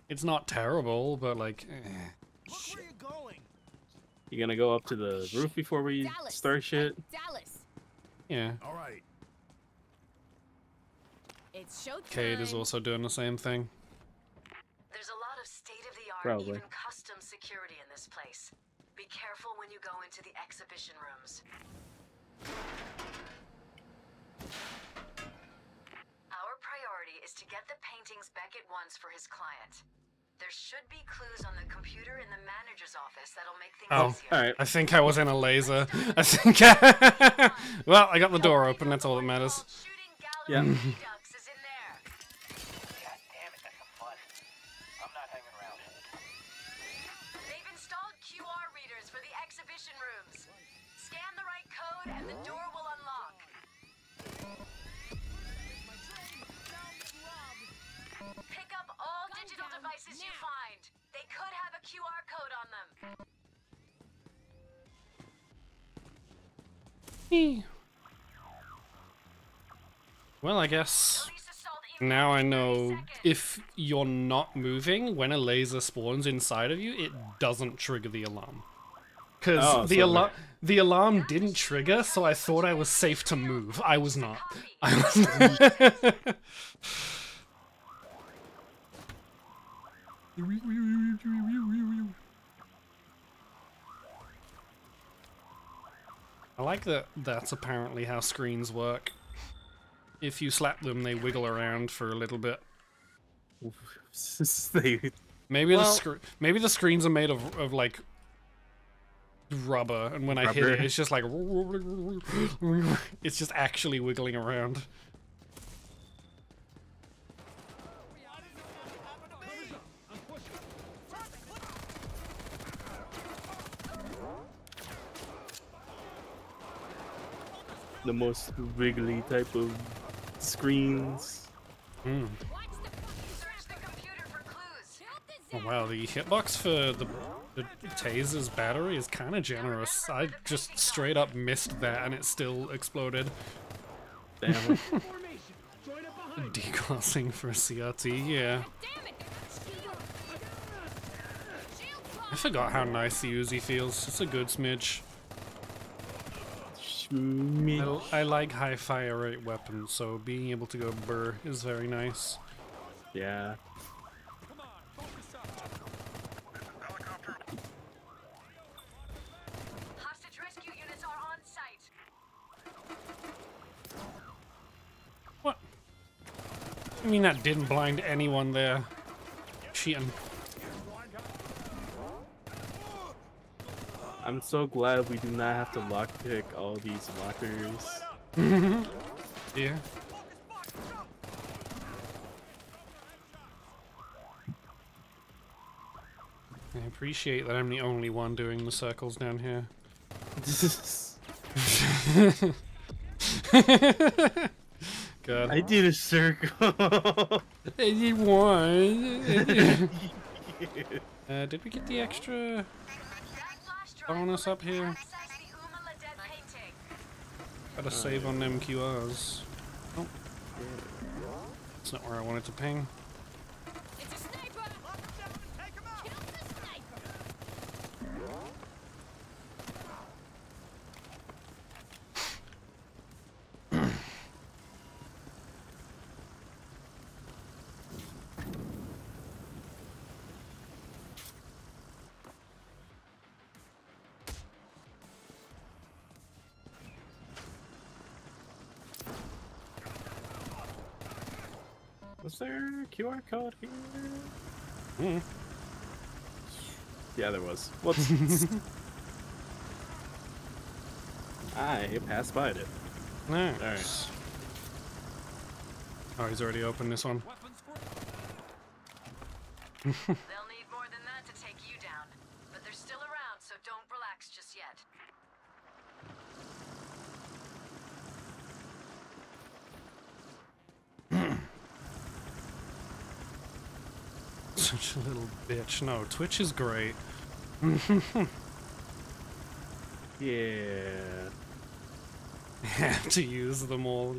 It's not terrible, but like, eh. Look where you're going. You gonna go up to the roof before we Dallas. start shit? Dallas. yeah. All right. It's showtime. Cade is also doing the same thing. There's a lot of state-of-the-art, Probably. even custom security in this place. Be careful when you go into the exhibition rooms. Our priority is to get the paintings Beckett wants for his client. There should be clues on the computer in the manager's office that'll make things Oh, easier. Alright. I think I was in a laser. I think. I... well, I got the door open. That's all that matters. Yeah. Well, I guess now I know if you're not moving when a laser spawns inside of you, it doesn't trigger the alarm. Because Oh, the alarm the alarm didn't trigger, so I thought I was safe to move. I was not. I was I like that that's apparently how screens work. If you slap them, they wiggle around for a little bit. Maybe the Well- scr- maybe the screens are made of, of like rubber, and when I hit it, it's just like it's just actually wiggling around. The most wiggly type of screens. Hmm. Watch the fucking Search the computer for clues. tilt the Oh wow, the hitbox for the the taser's battery is kind of generous. I just straight up missed that, and it still exploded. Damn. Formation. Join up behind. Declassing for a CRT, yeah. Damn it! Shield. Shield I forgot how nice the Uzi feels. It's a good smidge. Me. I, I like high fire rate weapons, so being able to go burr is very nice. Yeah. Hostage rescue units are on site. What? I mean, that didn't blind anyone there. Cheating. I'm so glad we do not have to lockpick all these lockers. Yeah. I appreciate that I'm the only one doing the circles down here. God. I did a circle. Anyone? uh, did we get the extra? Bonus up here. Gotta save on them QRs. Oh. That's not where I wanted to ping. Was there a QR code here? Hmm. Yeah, there was. Whoops. I passed by it. Nice. Alright. Oh, he's already opened this one. They'll need more than that to take you down. But they're still around, so don't relax just yet. Such a little bitch. No, Twitch is great. Yeah. have to use them all.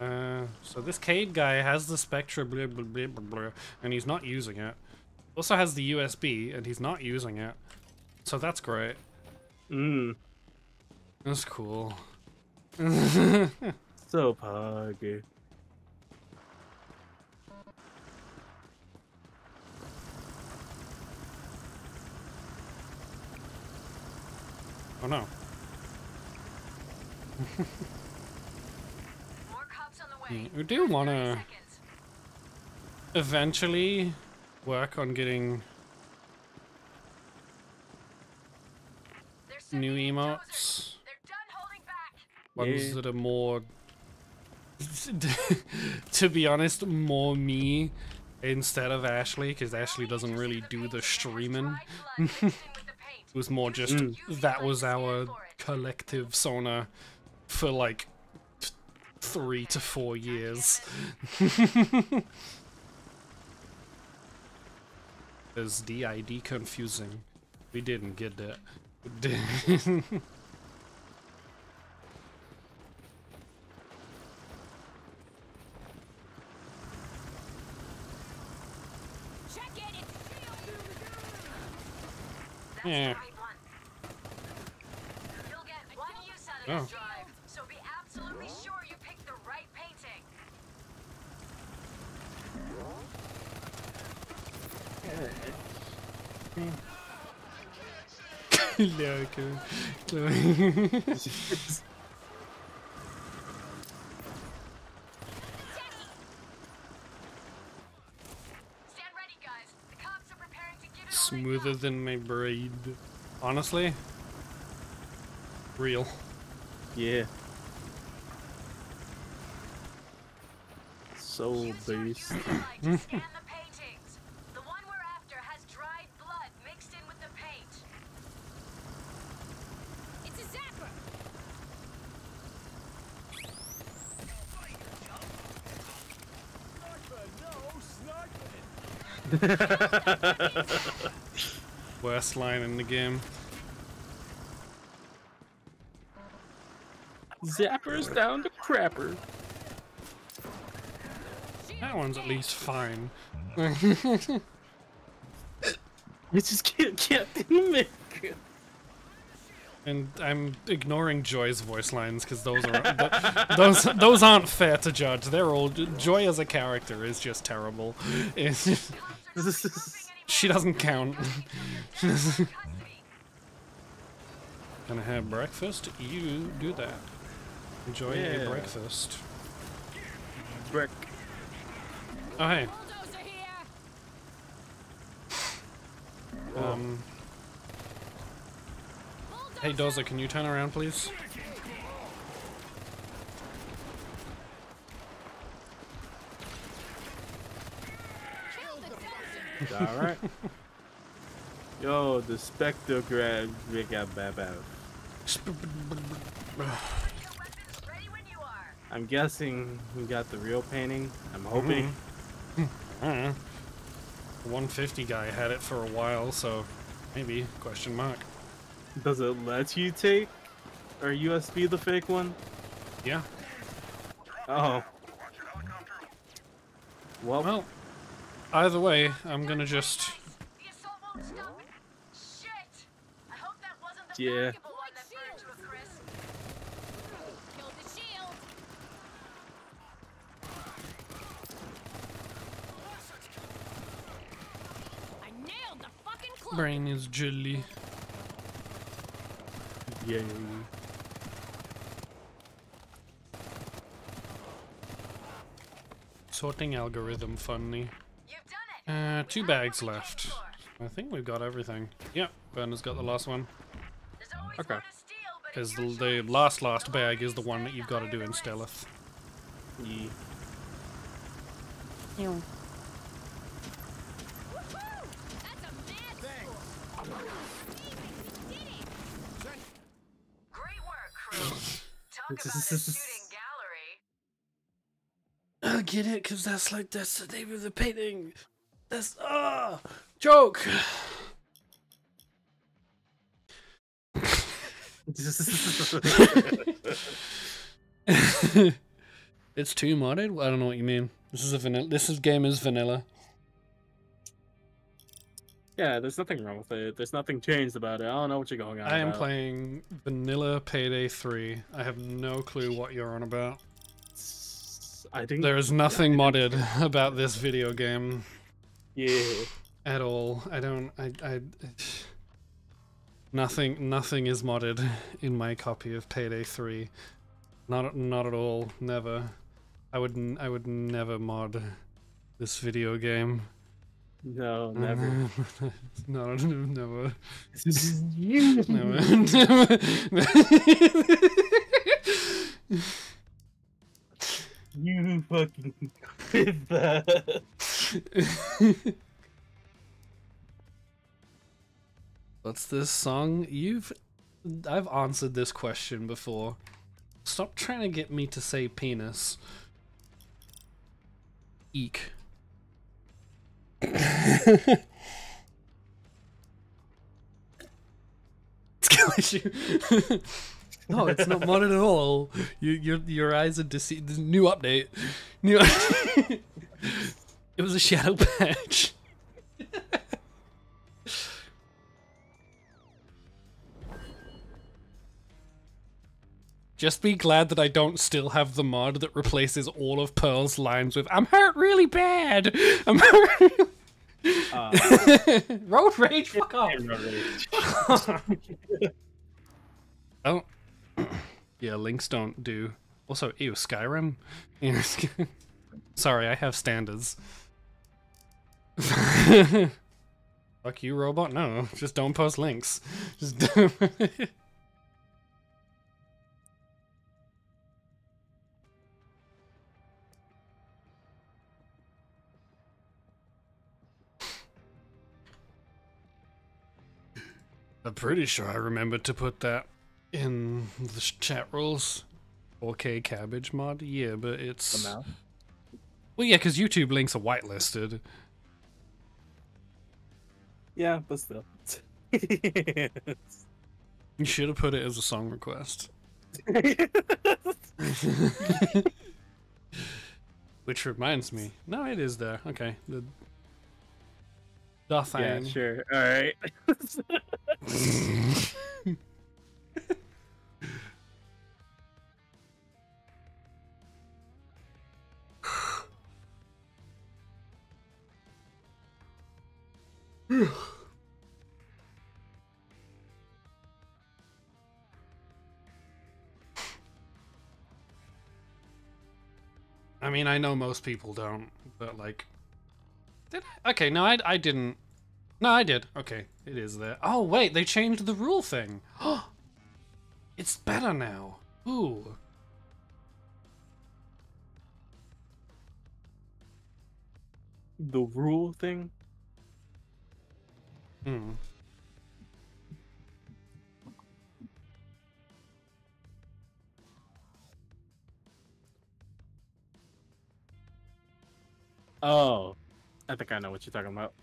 Uh, so this Cade guy has the Spectra blah, blah, blah, blah, blah, and he's not using it. Also has the USB and he's not using it. So that's great. Mmm. That's cool. So puggy. Oh no. More cops on the way. We do want to eventually work on getting new emotes. dozers. They're done holding back. Ones Yeah. that are more, to be honest, more me instead of Ashley, because Ashley doesn't really do the streaming. It was more just Mm. that was our collective sauna for like three to four years. Is DID confusing? We didn't get that. We didn't. Check it. It's yeah. You'll get one use out of Oh. this drive, so be absolutely sure you pick the right painting. Stand ready, guys. The cops are preparing to give it Smoother than my braid. Honestly, real. Yeah. Soul Use your based. UV light to scan the paintings. The one we're after has dried blood mixed in with the paint. It's a zapper. Worst line in the game. Zappers down to crapper. That one's at least fine. You just can't can't make it. And I'm ignoring Joy's voice lines because those are th- those those aren't fair to judge. They're all Joy as a character is just terrible. It's just- she doesn't count. Custody. Gonna have breakfast? You do that. Enjoy Yeah. your breakfast. Brick. Oh hey, um, hey Doza, can you turn around, please? Kill the dozer. Alright. Yo, the spectrograph we got bab out. Your weapons ready when you are. I'm guessing we got the real painting. I'm hoping. I don't know. 150 guy had it for a while, so maybe question mark. Does it let you take or USB the fake one? Yeah. Oh. Well, Well, either way, I'm gonna just The assault won't stop. Shit! I hope that wasn't the Yeah. valuable one that burned to a crisp. Kill the shield. I nailed the fucking cloak. brain is jelly. yay. Sorting algorithm funny. You've done it. Uh, two bags left. I think we've got everything. Yep, Werner's got the last one. Okay. more to steal, but Because the, the last last bag is the one that you've got to do in stealth. Ye- That's a mad Great work, crew. Talk about a shooting gallery. I get it, because that's like, that's the name of the painting. That's, ah, joke. it's too modded? I don't know what you mean. This is a vanilla, this is game is vanilla. yeah, there's nothing wrong with it. There's nothing changed about it. I don't know what you're going on. I am about. playing vanilla Payday 3. I have no clue what you're on about. I think There is nothing modded about this video game Yeah. at all. I don't. I. I. Nothing. Nothing is modded in my copy of Payday Three. Not. Not at all. Never. I would. I would never mod this video game. No, never. no. Never. you. Never. You fucking did that. What's this song? You've. I've answered this question before. Stop trying to get me to say penis. Eek. Issue. no, it's not modded at all. You, your your eyes are deceived. New update. New. it was a shadow patch. Just be glad that I don't still have the mod that replaces all of Pearl's lines with "I'm hurt really bad." I'm hurt. Uh, Road rage, fuck off. oh, yeah. Links don't do. Also, ew, Skyrim. Sorry, I have standards. Fuck you, robot. No, just don't post links. Just. Don't. I'm pretty sure I remembered to put that in the chat rules. 4K cabbage mod, yeah, but it's the mouth. well, yeah, because YouTube links are whitelisted. Yeah, but still. You should have put it as a song request. Which reminds me, no, it is there. Okay, the the yeah, sure. All right. I mean, I know most people don't, but like, did I? Okay, no, I, I didn't. No, I did. Okay, it is there. Oh wait, they changed the rule thing. it's better now. Ooh. the rule thing. Hmm. Oh, I think I know what you're talking about.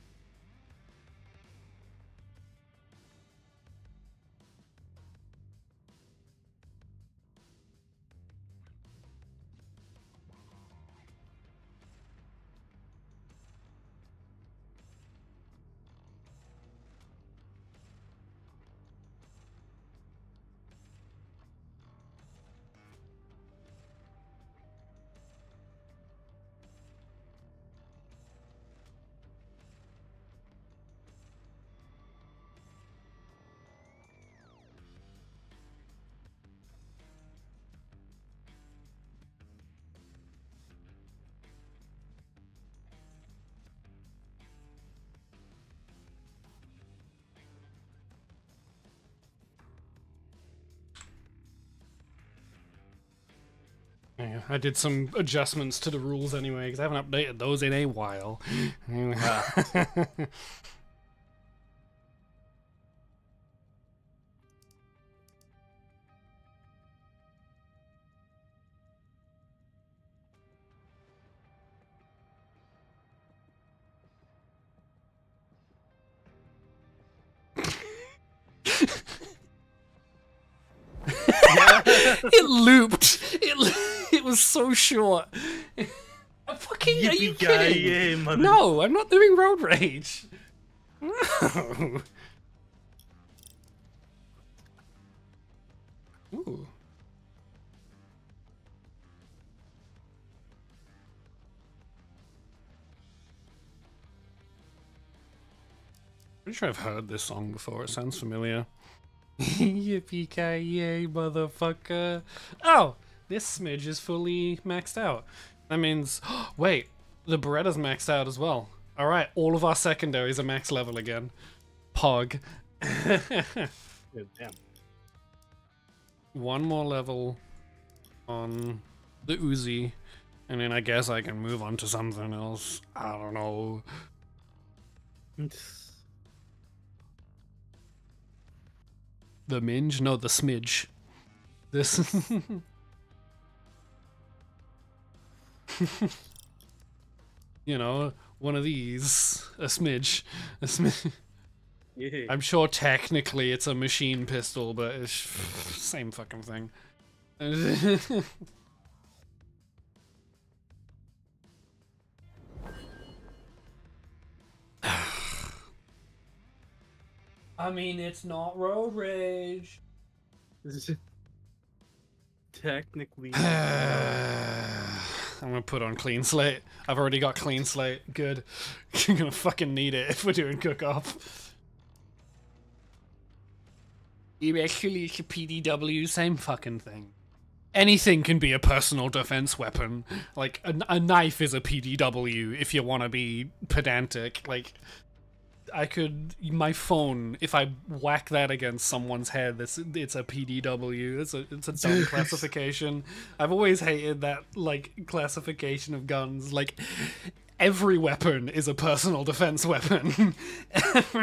I did some adjustments to the rules anyway because I haven't updated those in a while. it looped. It was so short. Fucking are you kidding? Yippee-ki-yay, No, I'm not doing road rage. No. Ooh. Pretty sure I've heard this song before. It sounds familiar. Yippee ki yay, motherfucker! Oh, this smidge is fully maxed out. That means, wait, the Beretta's maxed out as well. All right, all of our secondaries are max level again. Pog. Damn. One more level on the Uzi, and then I guess I can move on to something else. I don't know. The Minge? No, the Smidge. This. you know, one of these. A Smidge. A Smidge. Yeah. I'm sure technically it's a machine pistol, but it's same fucking thing. I mean, it's not road rage. Technically. I'm gonna put on clean slate. I've already got clean slate. Good. I'm gonna fucking need it if we're doing cook off. Actually, it's a PDW, same fucking thing. Anything can be a personal defense weapon. Like, a, a knife is a PDW if you want to be pedantic. Like, I could. My phone, if I whack that against someone's head, this it's a PDW. It's a it's a dumb classification. I've always hated that like classification of guns. Like every weapon is a personal defense weapon.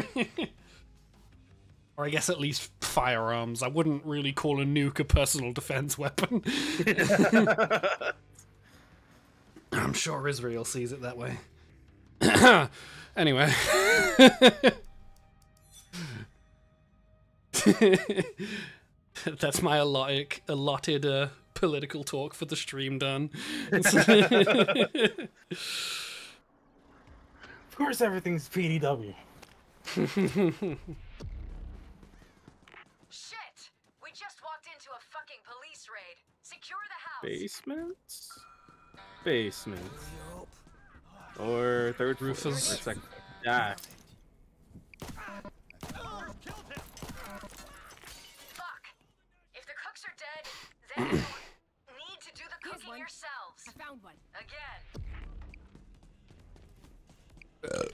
or I guess at least firearms. I wouldn't really call a nuke a personal defense weapon. I'm sure Israel sees it that way. anyway. That's my allotted, allotted uh, political talk for the stream done. Of course, everything's PDW. Shit! We just walked into a fucking police raid. Secure the house. Basements? Basements. Or third floor, Rufus. Or second. Yeah. Fuck. If the cooks are dead, then you need to do the cooking one. yourselves. I found one. Again. Uh,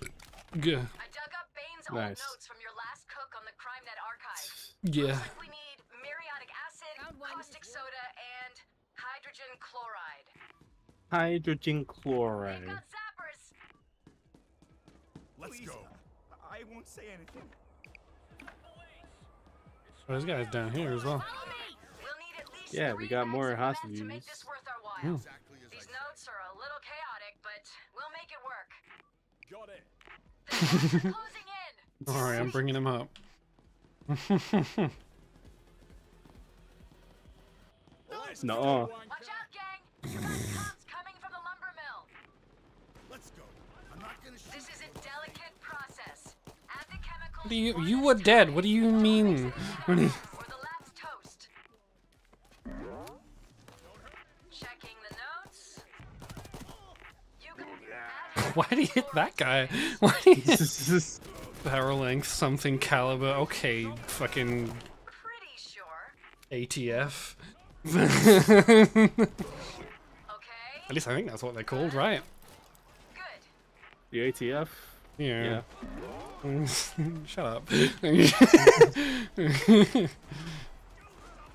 G- I dug up Bain's old Nice. notes from your last cook on the CrimeNet archive. yeah. Looks like we need muriatic acid, caustic soda, and hydrogen chloride. Hydrogen chloride. Got zappers. Let's go. I won't say anything. Oh, this guy's down here as well. Follow me. We'll need at least Yeah, we got more of hostages. meth to make this worth our while. These notes are a little chaotic, but we'll make it work. Got it. The doors are closing in. Alright, I'm bringing him up. Let's No. go, What do you- you were dead. What do you mean? What do you- Or the lab's toast. Checking the notes. You can add Why did he hit that guy? Why did he hit barrel length something caliber? Okay, fucking pretty sure. ATF. Okay. At least I think that's what they're called, right? Good. The ATF? Yeah. Yeah. Shut up.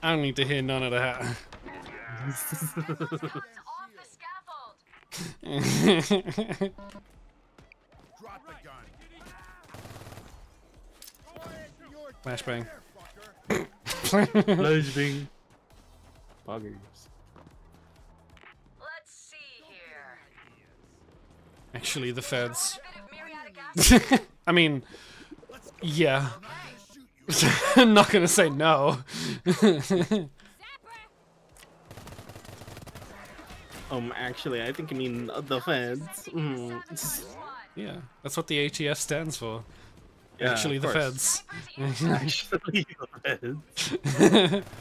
I don't need to hear none of that. Comes off the scaffold. Drop the gun. Flashbang. Flashbang. Buggers. Let's see here. Actually, the feds. A bit of muriatic acid. I mean, yeah. I'm not gonna say no. Um, actually, I think you mean the feds. Mm. yeah, that's what the ATF stands for. Yeah, Actually, the feds. Actually, the feds.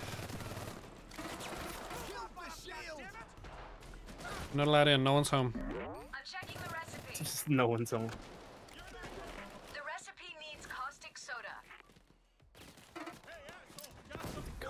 Not allowed in. No one's home. I'm checking the recipe. Just no one's home. The recipe needs caustic soda. Caustic soda. Okay, we got a batch. The purity will increase if you let it cook, but don't let it sit for too long. Oi, Pearl! Pearl, listen Hey, up! Oi, Hoxton! Pearl! Ew, Pearl, Hoxton! listen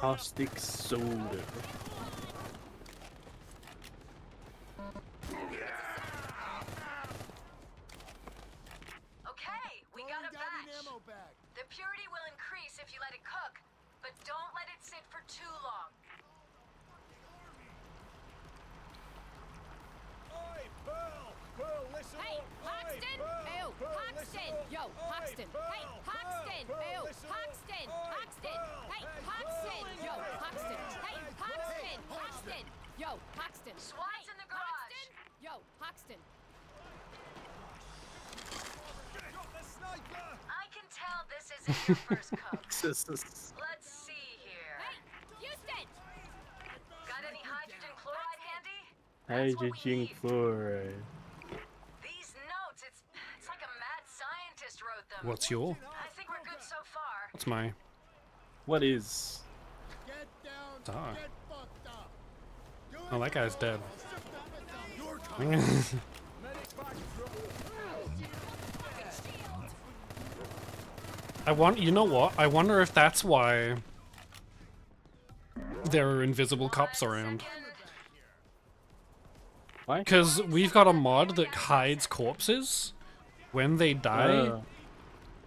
up! Yo, Oi, Hoxton! Hey, Pearl! Hoxton! Pearl, Ew, listen up! Hoxton! Oi, Hoxton! Pearl! Hey, Hey, Hoxton! Pearl! Yo, Hoxton! Hey, Hey, Hoxton! Hoxton! Yo, Hoxton! SWAT's in the garage. Hoxton! Yo, Hoxton! Drop the sniper! I can tell this isn't your first cook. Let's see here. Hey, Houston! Got any hydrogen chloride handy? That's Hydrogen chloride. These notes, it's it's like a mad scientist wrote them. What's your? I think we're good so far. What's my? What is? Get down! Ah. Get fucked up! Do Oh, that guy's dead. I want. You know what? I wonder if that's why there are invisible cops around. Why? Because we've got a mod that hides corpses when they die, Uh,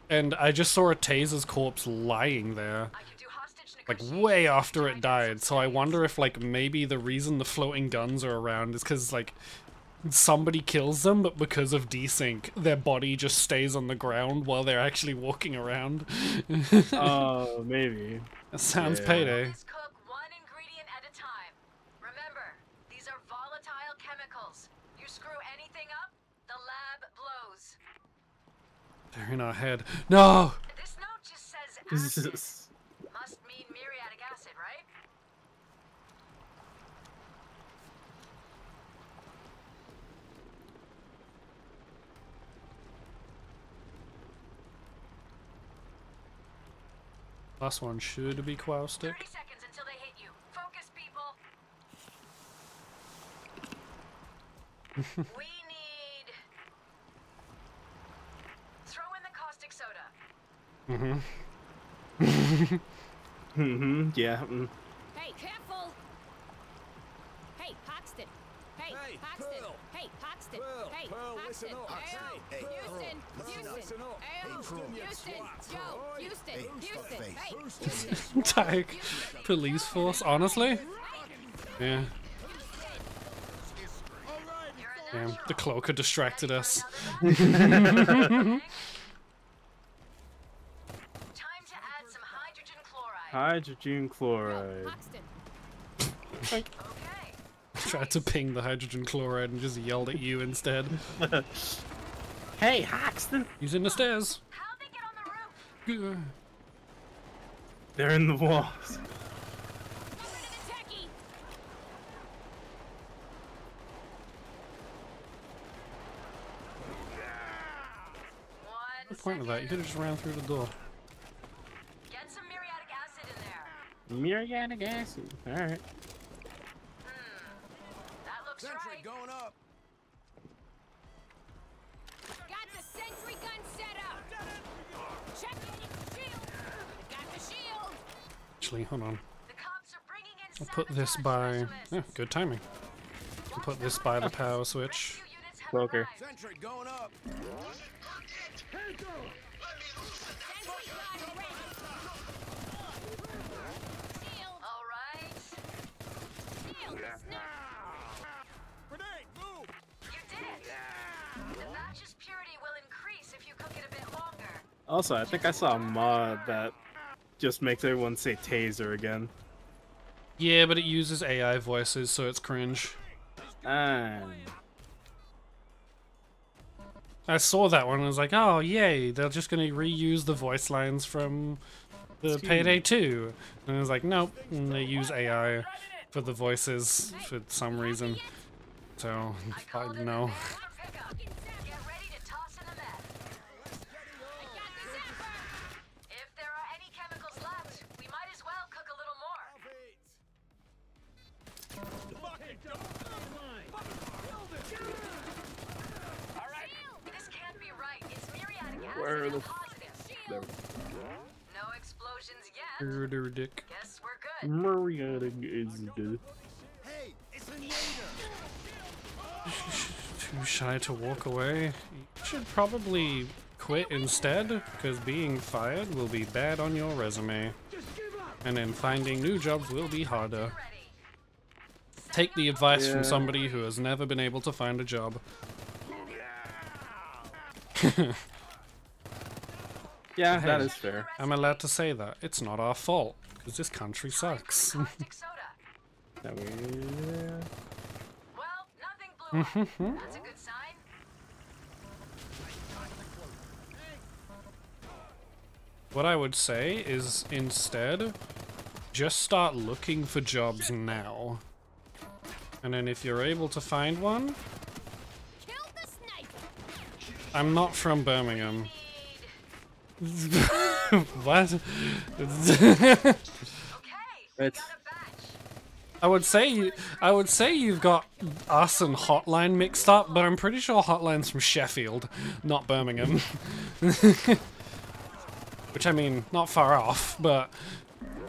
and I just saw a taser's corpse lying there, I could do hostage like way after it and get some died. So I wonder if like maybe the reason the floating guns are around is because like somebody kills them, but because of desync, their body just stays on the ground while they're actually walking around. oh, maybe. that sounds Yeah. payday. Cook one ingredient at a time. Remember, these are volatile chemicals. You screw anything up, the lab blows. They're in our head. No. This note just says acid. Sis- Must mean muriatic acid, right? Last one should be caustic. 30 seconds until they hit you. Focus, we need. Throw in the caustic soda. Mm-hmm. hmm yeah. mm. Hey, careful! Hey, Hoxton! Hey, Hey, Hoxton! Pearl! Hey, Hoxton! Pearl, hey, Pearl, Hoxton! listen up. Ew, Hey, hey, Houston! Pearl, listen up, Houston! listen up. Ew, Houston, Houston! Yo, Houston! Hey, Houston! Hey, Houston. Houston! Tag. Police force, honestly? Yeah. You're Damn, the cloaker distracted us. for another batch? Time to add some hydrogen chloride. Hydrogen chloride. Hoxton! Okay. Tried to ping the hydrogen chloride and just yelled at you instead. Hey, Hoxton! He's in the stairs. How'd they get on the roof? They're in the walls. Go to the techie! One What's the point of that? You could have just ran through the door. Get some muriatic acid in there. Muriatic acid. Alright. That looks Sentry right. going up. Got the sentry gun set up! Check it! Shield! Got the shield! Actually, hold on. The cops are bringing in I'll put this by. Yeah, good timing. I'll put this by the power switch. Rescue units have Cloaker. arrived. Sentry going up. Sentry gun Also, I think I saw a mod that just makes everyone say taser again. Yeah, but it uses AI voices, so it's cringe. And I saw that one and I was like, oh, yay, they're just going to reuse the voice lines from the Payday 2. And I was like, nope, and they use AI for the voices for some reason. So, I muriatic acid Where the there No explosions yet. Murder dick. Guess we're good. Marietta is good. Hey, it's a Yater. Too shy to walk away. You should probably quit instead, because being fired will be bad on your resume. And then finding new jobs will be harder. Take the advice Yeah. from somebody who has never been able to find a job. Yeah, that Hey. is fair. I'm allowed to say that. It's not our fault, because this country sucks. That we- Well, nothing blew up. Mm-hmm. That's a good sign. What I would say is instead, just start looking for jobs now. And then if you're able to find one, Kill the! I'm not from Birmingham. What? Okay. It's Got a batch. I would say you, I would say you've got us and Hotline mixed up, but I'm pretty sure Hotline's from Sheffield, not Birmingham. Which I mean, not far off, but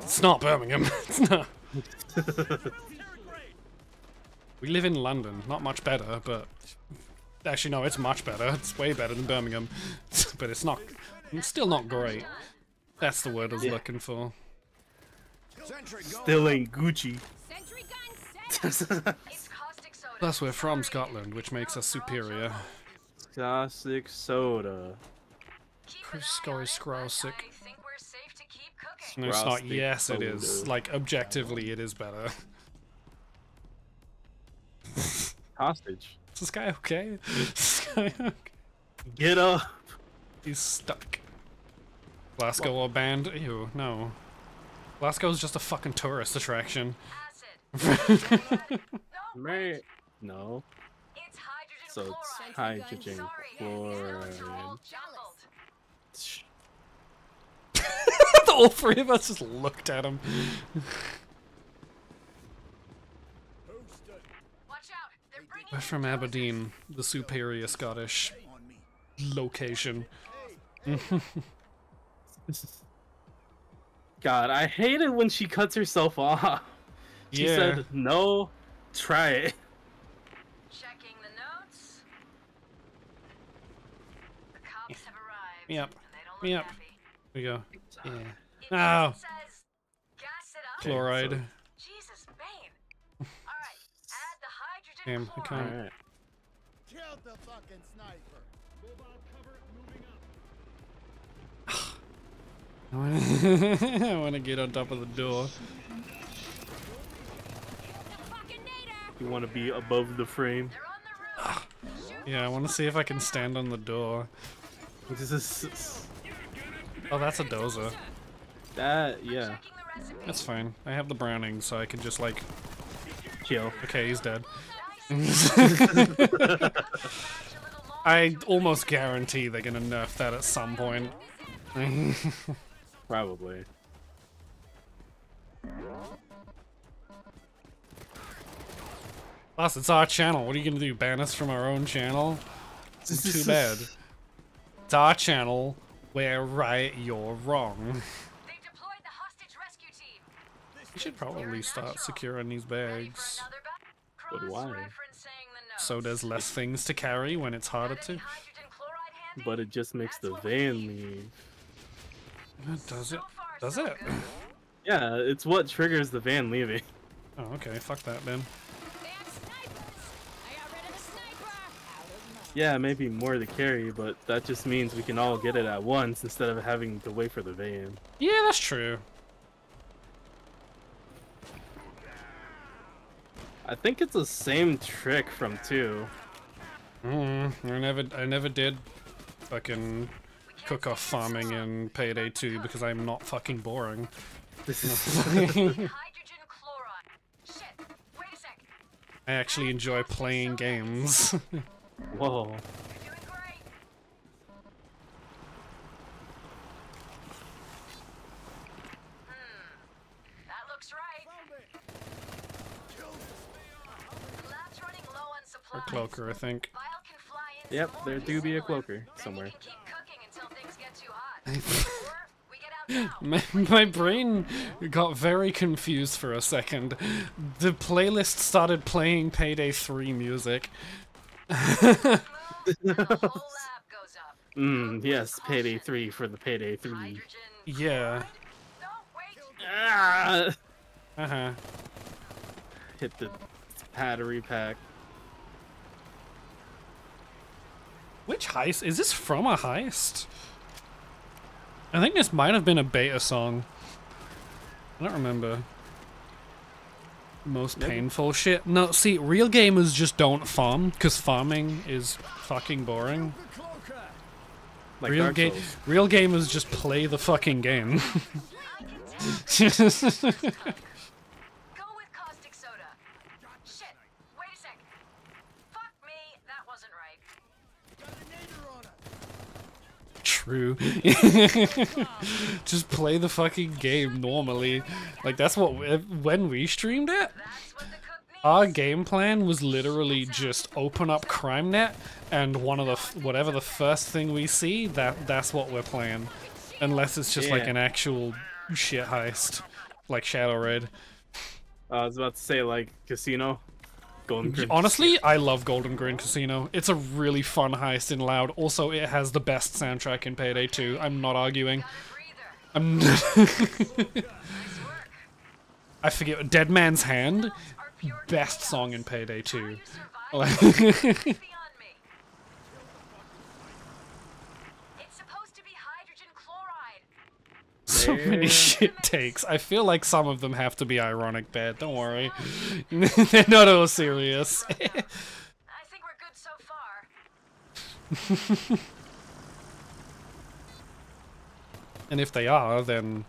it's not Birmingham. it's not. we live in London, not much better, but actually no, it's much better. It's way better than Birmingham, but it's not. It's still not great. That's the word I was Yeah. looking for. Still ain't Gucci. Sentry gun set up! It's caustic soda. Plus, we're from Scotland, which makes us superior. Classic soda. Keep an eye Sky on it, Scroll but sick. I think we're safe to keep cooking. No, it's not. Frosty Yes, it is. Like, objectively, it is better. Hostage. Is this guy okay? Is this guy okay? Get up. He's stuck. Glasgow or banned? Ew, no. Glasgow's just a fucking tourist attraction. Acid. no, Right. No. it's hydrogen So chloride. it's hydrogen Sorry, chloride. all. All three of us just looked at him. Watch out. They're bringing We're from Aberdeen, the superior Scottish location. God, I hate it when she cuts herself off. She Yeah. said, no, try it. Checking the notes. The cops have arrived. Yep. And they don't Yep. happy. We go. Yeah. It Oh. says gas it up. Chloride. Jesus, Bain. All right, add the hydrogen Damn, I can't. Alright. I wanna, get on top of the door. The fucking nader! You want to be above the frame. The Yeah, I wanna see if I can stand on the door. This is Oh, that's a dozer. that. Yeah. checking the recipe. That's fine. I have the Browning, so I can just like. Chill. Okay, he's dead. Nice. Stretch a little longer. I almost guarantee they're gonna nerf that at some point. Probably. Plus, it's our channel. What are you gonna do? Ban us from our own channel? Too bad. It's our channel. We're right, you're wrong. They deployed the hostage rescue team. You should probably start securing these bags. But why? Cross-referencing the notes. So there's less things to carry when it's harder to. any hydrogen chloride handy? But it just makes the That's what we van leave. Does it? Does it? Yeah, it's what triggers the van leaving. Oh, okay. Fuck that then. Damn snipers! I got rid of the sniper! Out of Yeah, maybe more to carry, but that just means we can all get it at once instead of having to wait for the van. Yeah, that's true. I think it's the same trick from two. Mm, I never, I never did fucking cook off farming in Payday 2 because I'm not fucking boring. This is Hydrogen chloride. Shit. Wait a sec. I actually enjoy playing games. whoa. You're doing great. Hmm. That looks right. Lab's running low on or. Cloaker, I think. Bile can fly in Yep, there do be a pieces. cloaker somewhere. My, my brain got very confused for a second. The playlist started playing Payday 3 music. Move, and the whole lab goes up. Mm, yes, payday three for the payday three. Yeah. Ah! Uh huh. Hit the battery pack. Which heist? Is this from a heist? I think this might have been a beta song. I don't remember. Most Maybe. painful shit. No, see, real gamers just don't farm because farming is fucking boring. Like real Dark ga- Souls. real gamers just play the fucking game. Go with caustic soda. Shit. Wait a sec. Fuck me. That wasn't right. True. just play the fucking game normally. Like that's what we- when we streamed it. That's what the cook needs. Our game plan was literally just open up CrimeNet and one of the f- whatever the first thing we see that that's what we're playing, unless it's just like an actual shit heist, like Shadow Raid. Uh, I was about to say like casino. Golden Grin. Honestly, I love Golden Grin Casino. It's a really fun heist in Loud. Also, it has the best soundtrack in Payday 2. I'm not arguing. Got a breather. I'm. Nice work. I forget. Dead Man's Hand, best song in Payday 2. You survived. It's beyond me. It's supposed to be hydrogen chloride. So many shit takes. I feel like some of them have to be ironic bad. Don't worry. They're not all serious. I think we're good so far. and if they are, then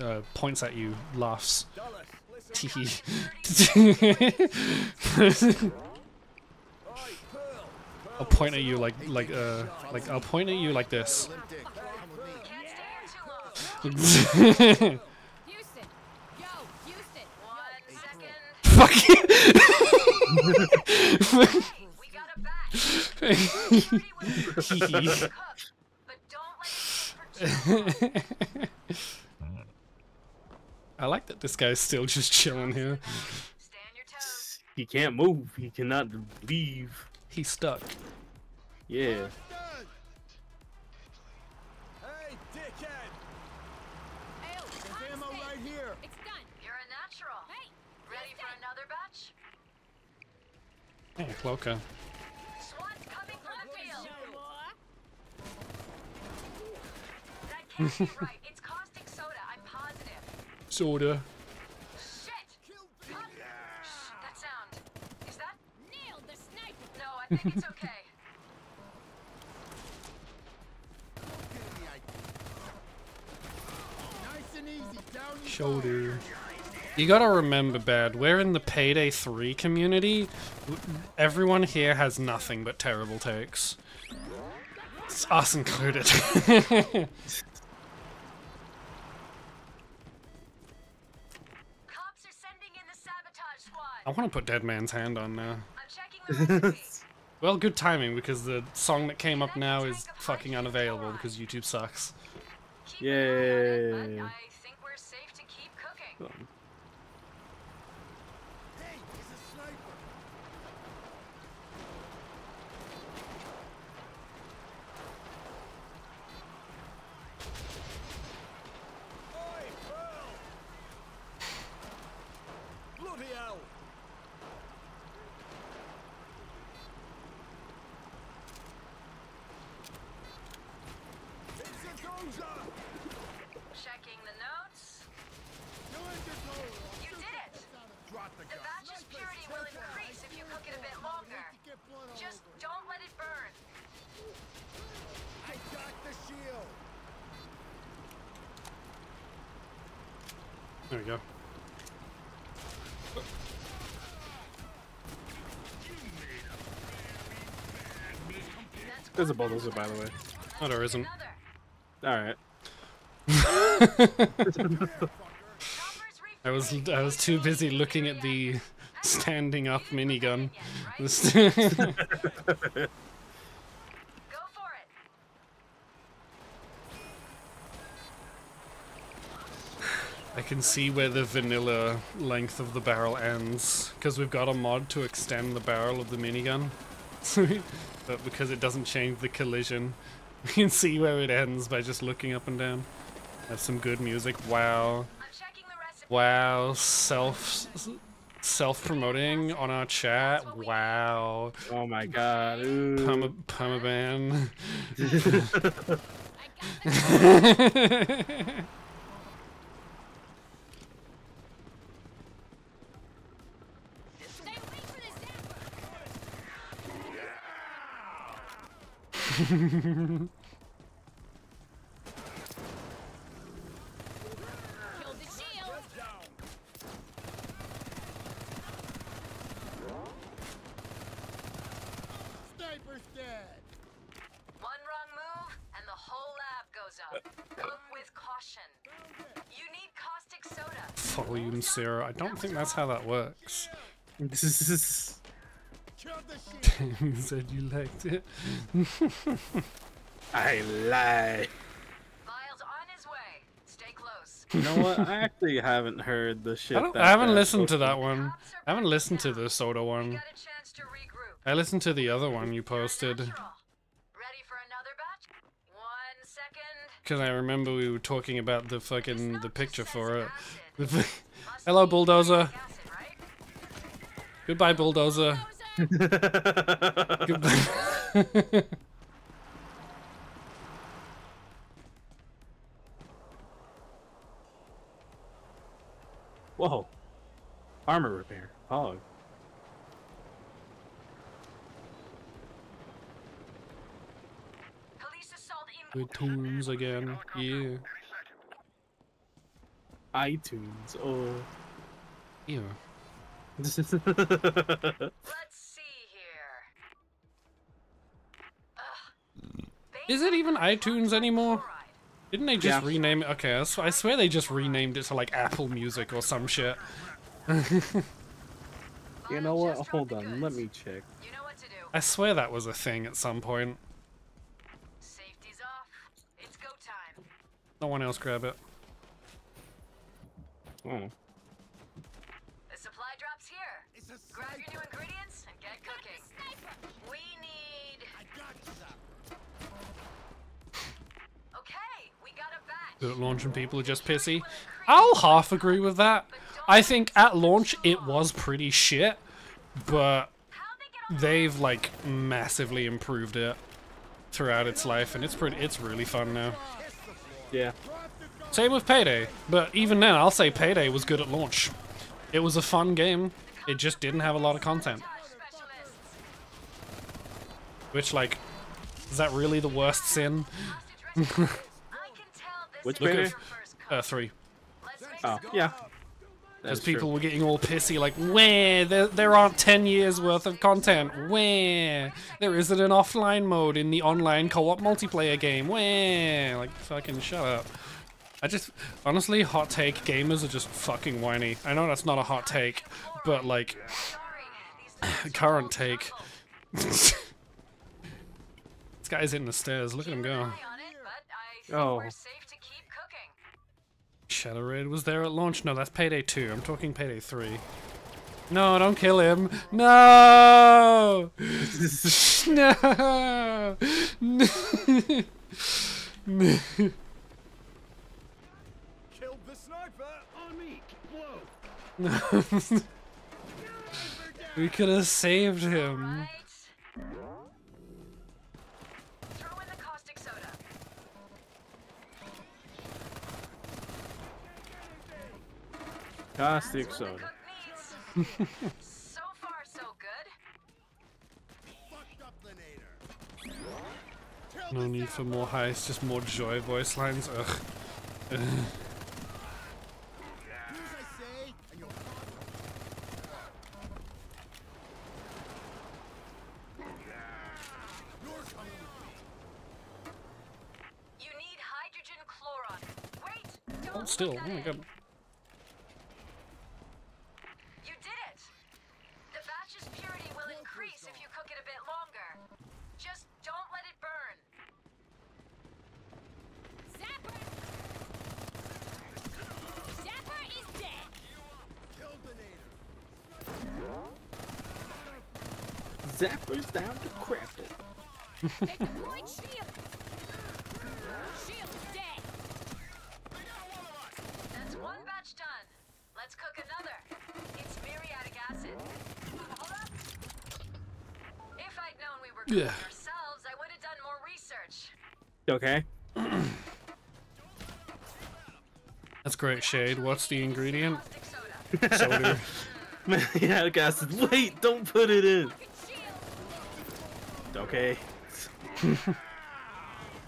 uh, points at you, laughs. Dulles, I'll point at you like like uh like I'll point at you like this. Houston! Yo, Houston! Fuck you. Hey, we got a batch. Pretty well cooked, but don't let it sit for too long. I like that this guy's still just chilling here. Stay on your toes. He can't move. He cannot leave. He's stuck. Yeah. Oh, can't right. It's caustic soda. I'm positive. Soda. Shit! Fuck. Shh, that sound. Is that? Nailed the sniper. No, I think it's okay. Nice and easy, down you Shoulder. You gotta remember, Bad, we're in the Payday 3 community. Everyone here has nothing but terrible takes. It's us included. Cops are sending in the sabotage squad. I want to put Dead Man's Hand on now. I'm checking the recipe. Well, good timing because the song that came up now is fucking unavailable because YouTube sucks. Keep an eye on it, Yay. but I think we're safe to keep cooking. Hey, he's a sniper. Oi, Pearl! Bloody hell! Checking the notes. You end this hole. You did it! Drop the The gun. batch's purity will increase if you cook it a bit longer. Get blood all Just over. don't let it burn. I got the shield. There we go. There's a bulldozer, by the way. Oh, there isn't. All right. I was. I was too busy looking at the standing up minigun. I can see where the vanilla length of the barrel ends because we've got a mod to extend the barrel of the minigun. but because it doesn't change the collision, we can see where it ends by just looking up and down. That's some good music. Wow. I'm checking the recipe. Wow, self self promoting on our chat. Wow. Oh my god. Ooh. Perma permaban. Stay away from the zapper! Killed the shield! Sniper's dead. One wrong move, and the whole lab goes up. Cook with caution. You need caustic soda. Volume zero. I don't think that's how that works. Kill the shield. you said you liked it. I lie. Bile's on his way. Stay close. You know what? I actually haven't heard the shit. I, don't, that I haven't listened to that one. I haven't listened to the soda one. got a chance to regroup. I listened to the other one you posted Ready for another batch? One second. because I remember we were talking about the fucking the picture for it. Hello, bulldozer. Goodbye, bulldozer. Goodbye. Whoa. Armor repair. Hog. Police assault in Good tunes again. Yeah. iTunes. Oh. Yeah. Is it even iTunes anymore? Didn't they just Yeah. rename it? Okay, I swear they just renamed it to like Apple Music or some shit. You know what? Hold on. Let me check. You know what to do. I swear that was a thing at some point. Safety's off. It's go time. No one else grab it. Oh. Got a batch. That launching people are just pissy. I'll half agree with that. I think at launch it was pretty shit, but they get on they've like massively improved it throughout its life, and it's pretty. It's really fun now. Yeah. Same with Payday, but even then, I'll say Payday was good at launch. It was a fun game. It just didn't have a lot of content. Which, like, is that really the worst sin? Hostage rescue. I can tell this Which is Payday? your. Uh, three. Oh, yeah. Because That's true. people were getting all pissy, like, where there, there aren't 10 years worth of content. Where there isn't an offline mode in the online co-op multiplayer game. Where like, fucking shut up. I just honestly, hot take gamers are just fucking whiny. I know that's not a hot take, but like, Sorry, these things current take. this guy's hitting the stairs. Look at him go. eye on it, but Oh. Shadow Raid was there at launch. No, that's Payday 2. I'm talking Payday 3. No, don't kill him. No! no! no! Killed the sniper. On me. Whoa. we could have saved him. Caustic soda. So far, so good. Fucked up the nader. No need for more highs, just more joy voice lines. Ugh. Do as I say, and you'll You're coming with me. You need hydrogen chloride. Wait, don't Hold still. put Oh that my in. god. You did it. The batch's purity will increase if you cook it a bit longer. Just don't let it burn. Zapper! Zapper is dead! Killed the nader. Zapper's down to crap it. They deployed shield! Shield dead! That's one batch done. Let's cook another. It's muriatic acid. Hold up. If I'd known we were cooking Yeah. ourselves, I would have done more research. Okay. That's great shade. What's the ingredient? Caustic soda. Soda. Muriatic acid. Wait, don't put it in. Fucking shield! Okay.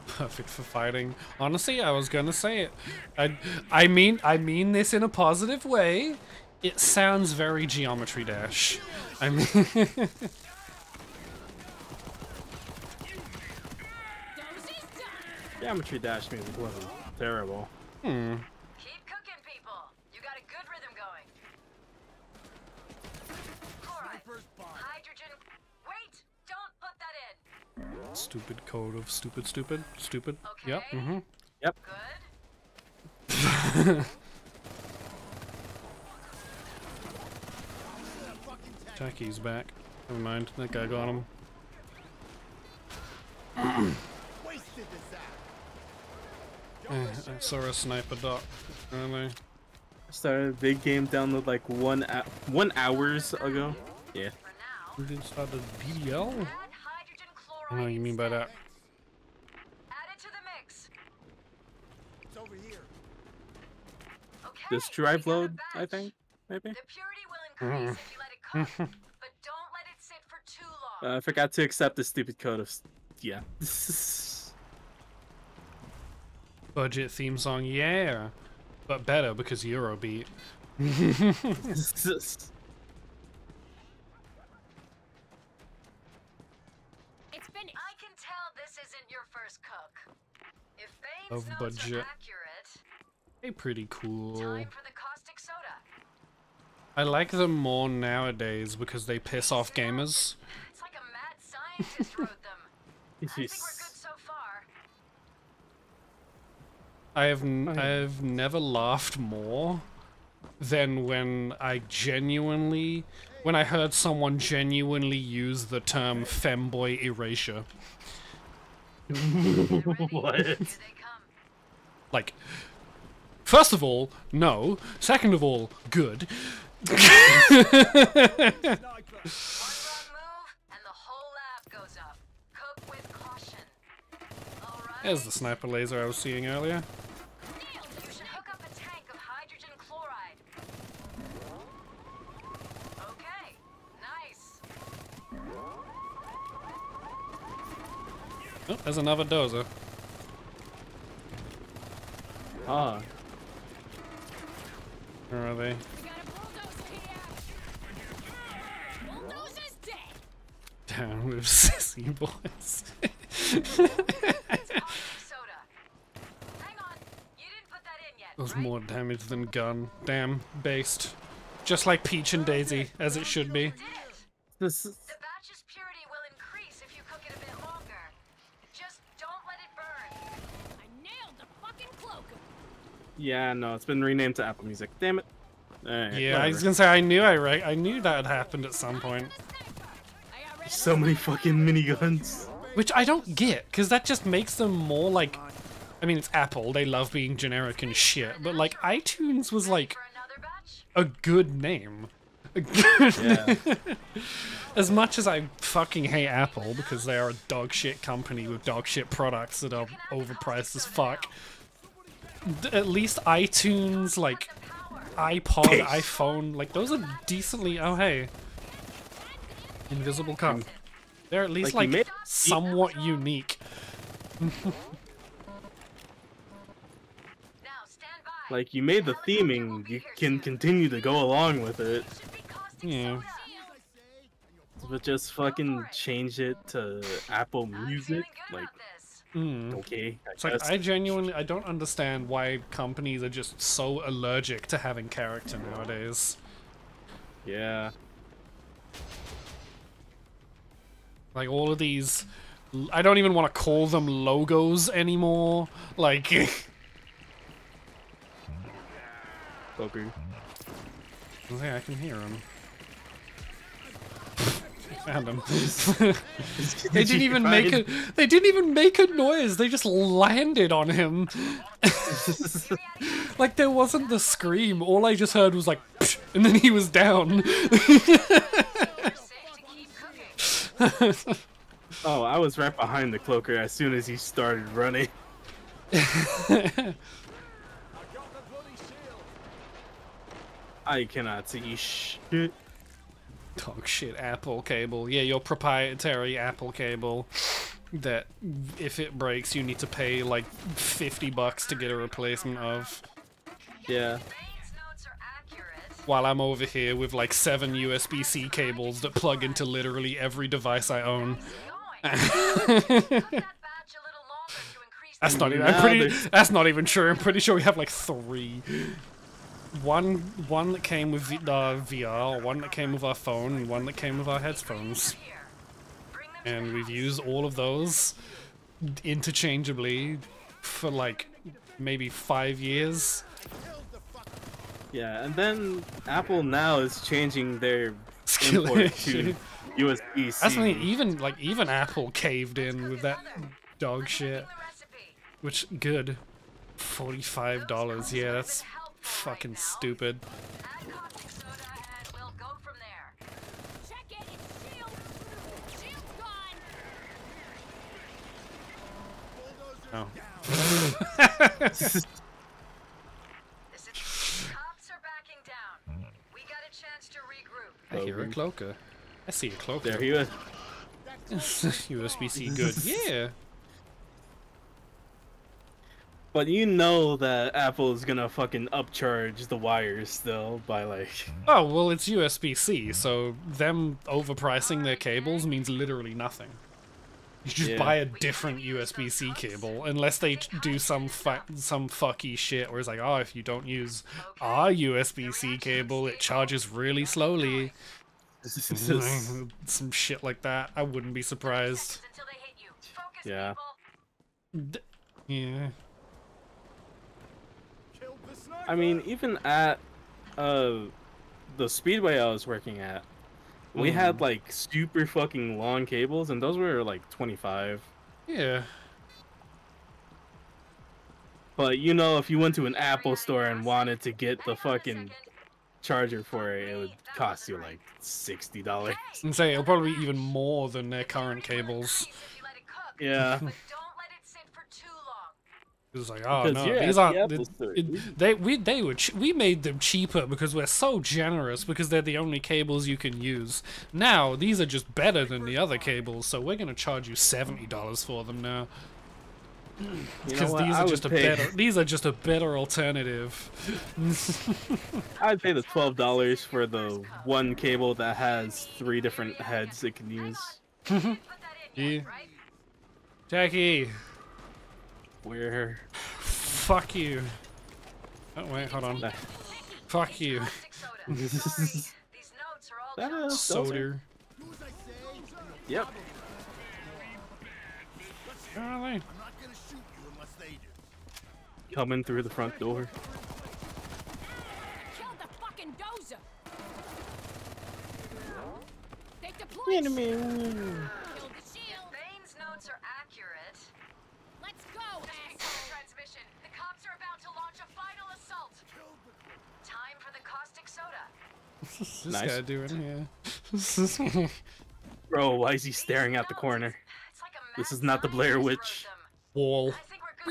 Perfect for fighting. Honestly, I was gonna say it. I, I mean, I mean this in a positive way. It sounds very Geometry Dash. I mean, Dose is done! Geometry Dash music wasn't terrible. hmm. Keep cooking, people. You got a good rhythm going. Chloride. First bomb. Hydrogen. Wait! Don't put that in. Stupid code of stupid, stupid, stupid. Okay. Yep. Mm-hmm. Good. Taki's back. Never mind. That guy got him. Wasted the zap. Eh, I saw a sniper dot. Really? Started a big game download like one hou- one hours ago. Yeah. We didn't start the BDL? Add hydrogen I chloride. know what you mean by that. Add it to the mix. It's over here. Okay. This drive load, I think, maybe. The purity will increase if you let it cook, but don't let it sit for too long. Uh, I forgot to accept the stupid code of. Yeah. Budget theme song, yeah. But better because Eurobeat. It's finished! I can tell this isn't your first cook. If Bain's Of notes budget. are Hey, pretty cool. time for the caustic soda. I like them more nowadays because they piss off gamers. It's like a mad scientist wrote them. I think we're good so far. I have n- I have never laughed more than when I genuinely when I heard someone genuinely use the term femboy erasure. what? Here they come. Like first of all, no. Second of all, good. Sniper. One wrong move, and the whole lab goes up. Cook with caution. All right. There's the sniper laser I was seeing earlier. You should hook up a tank of hydrogen chloride. Okay, nice. Oh, there's another dozer. Ah. Where are they? Down with sissy boys. Does more damage than gun. Damn, based. Just like Peach and Daisy, as it should be. This is- The batch's purity will increase if you cook it a bit longer. Just don't let it burn. I nailed the fucking cloak! Yeah, no, it's been renamed to Apple Music. Damn it. Alright, Yeah, I was gonna say I knew I re- I knew that had happened at some point. I got rid of So many fucking miniguns. Which I don't get, because that just makes them more like. I mean, it's Apple, they love being generic and shit, but like iTunes was like For another batch? a good name. A good Yeah. As much as I fucking hate Apple because they are a dog shit company with dog shit products that are overpriced as fuck, d- at least iTunes, like, iPod, iPhone, like those are decently. Oh hey, invisible cup. Hmm. They're at least Like, like, somewhat unique. Now stand by. Like you made the theming, you can continue to go along with it, Should be Yeah. but just fucking change it to Apple Music. feeling good Like, Hmm. okay, I It's like. I genuinely I don't understand why companies are just so allergic to having character nowadays. yeah. Like all of these I don't even want to call them logos anymore. Like. Yeah, I can hear him. Found him. they didn't even make a they didn't even make a noise. They just landed on him. like there wasn't the scream. All I just heard was like "Psh," and then he was down. Safe to keep cooking. Oh, I was right behind the cloaker as soon as he started running. I cannot see shit. Dog shit Apple cable. Yeah, your proprietary Apple cable that if it breaks you need to pay like 50 bucks to get a replacement of. Yeah. Bain's notes are accurate. While I'm over here with like seven USB-C cables that plug into literally every device I own. Going. Hold that badge a little longer to increase That's not even. I'm pretty. That's not even true. I'm pretty sure we have like three. One, one that came with the uh, VR, one that came with our phone, and one that came with our headphones. here. Bring them to And we've used all of those interchangeably for like maybe five years. Yeah, and then Apple now is changing their Skill import to USB-C. That's when even like even Apple caved in with that dog shit. Which good, forty-five dollars. Yeah, that's fucking stupid. Add caustic soda and we'll go from there. Check it, it's shield. Oh. Cops are backing down. We got a chance to regroup. I hear a cloaker. I see a cloaker. there he was. USB-C good. Yeah. But you know that Apple is gonna fucking upcharge the wires still by like Oh well, it's USB-C, so them overpricing their cables means literally nothing. You just Yeah. buy a different USB-C cable, unless they do some fu- some fucky shit where it's like, oh, if you don't use our USB-C cable, it charges really slowly. some shit like that. I wouldn't be surprised. Until they hit you. Focus, Yeah. D- yeah. Killed the sniper. I mean, even at uh the speedway I was working at, we had like super fucking long cables, and those were like 25. Yeah. But you know, if you went to an Apple store and wanted to get the fucking charger for it, it would cost you like sixty dollars. And say it'll probably be even more than their current cables. If you let it cook. Yeah. But don't let it sit for too long. It's like, oh Because no, these aren't. the it- they we they were ch- we made them cheaper because we're so generous because they're the only cables you can use. Now these are just better than the other cables, so we're gonna charge you seventy dollars for them now You know because these I are just a pay- better these are just a better alternative. I'd pay the twelve dollars for the one cable that has three different heads it can use. Yeah. Jackie, Where fuck you. Oh wait, hold on. Fuck you, Caustic soda. Sorry. These notes are all That junk. is- those are- Soder. Do as I say. Yep. Golly. I'm not gonna shoot you unless they do. Coming through the front door. Killed the fucking dozer. They deployed. Killed the shield. Bain's notes are accurate. Let's go, Take asshole. transmission. The cops are about to launch a final assault. Time for the caustic soda. What's this Nice. guy doing here? Bro, why is he staring out the corner? It's like a This is not the Blair Witch. Wall. I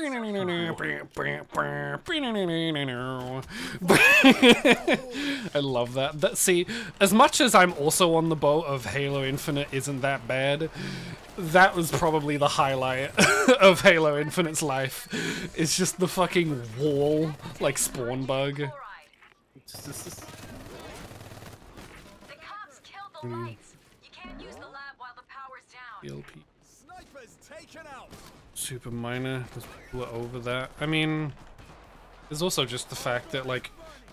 I love that. That see, as much as I'm also on the boat of Halo Infinite isn't that bad, that was probably the highlight of Halo Infinite's life. It's just the fucking wall, like spawn bug. Fluoride. The cops killed the lights. You can't use the lab while the power's down. ELP. Snipers taken out. Super minor. There's people over that. I mean, there's also just the fact that like,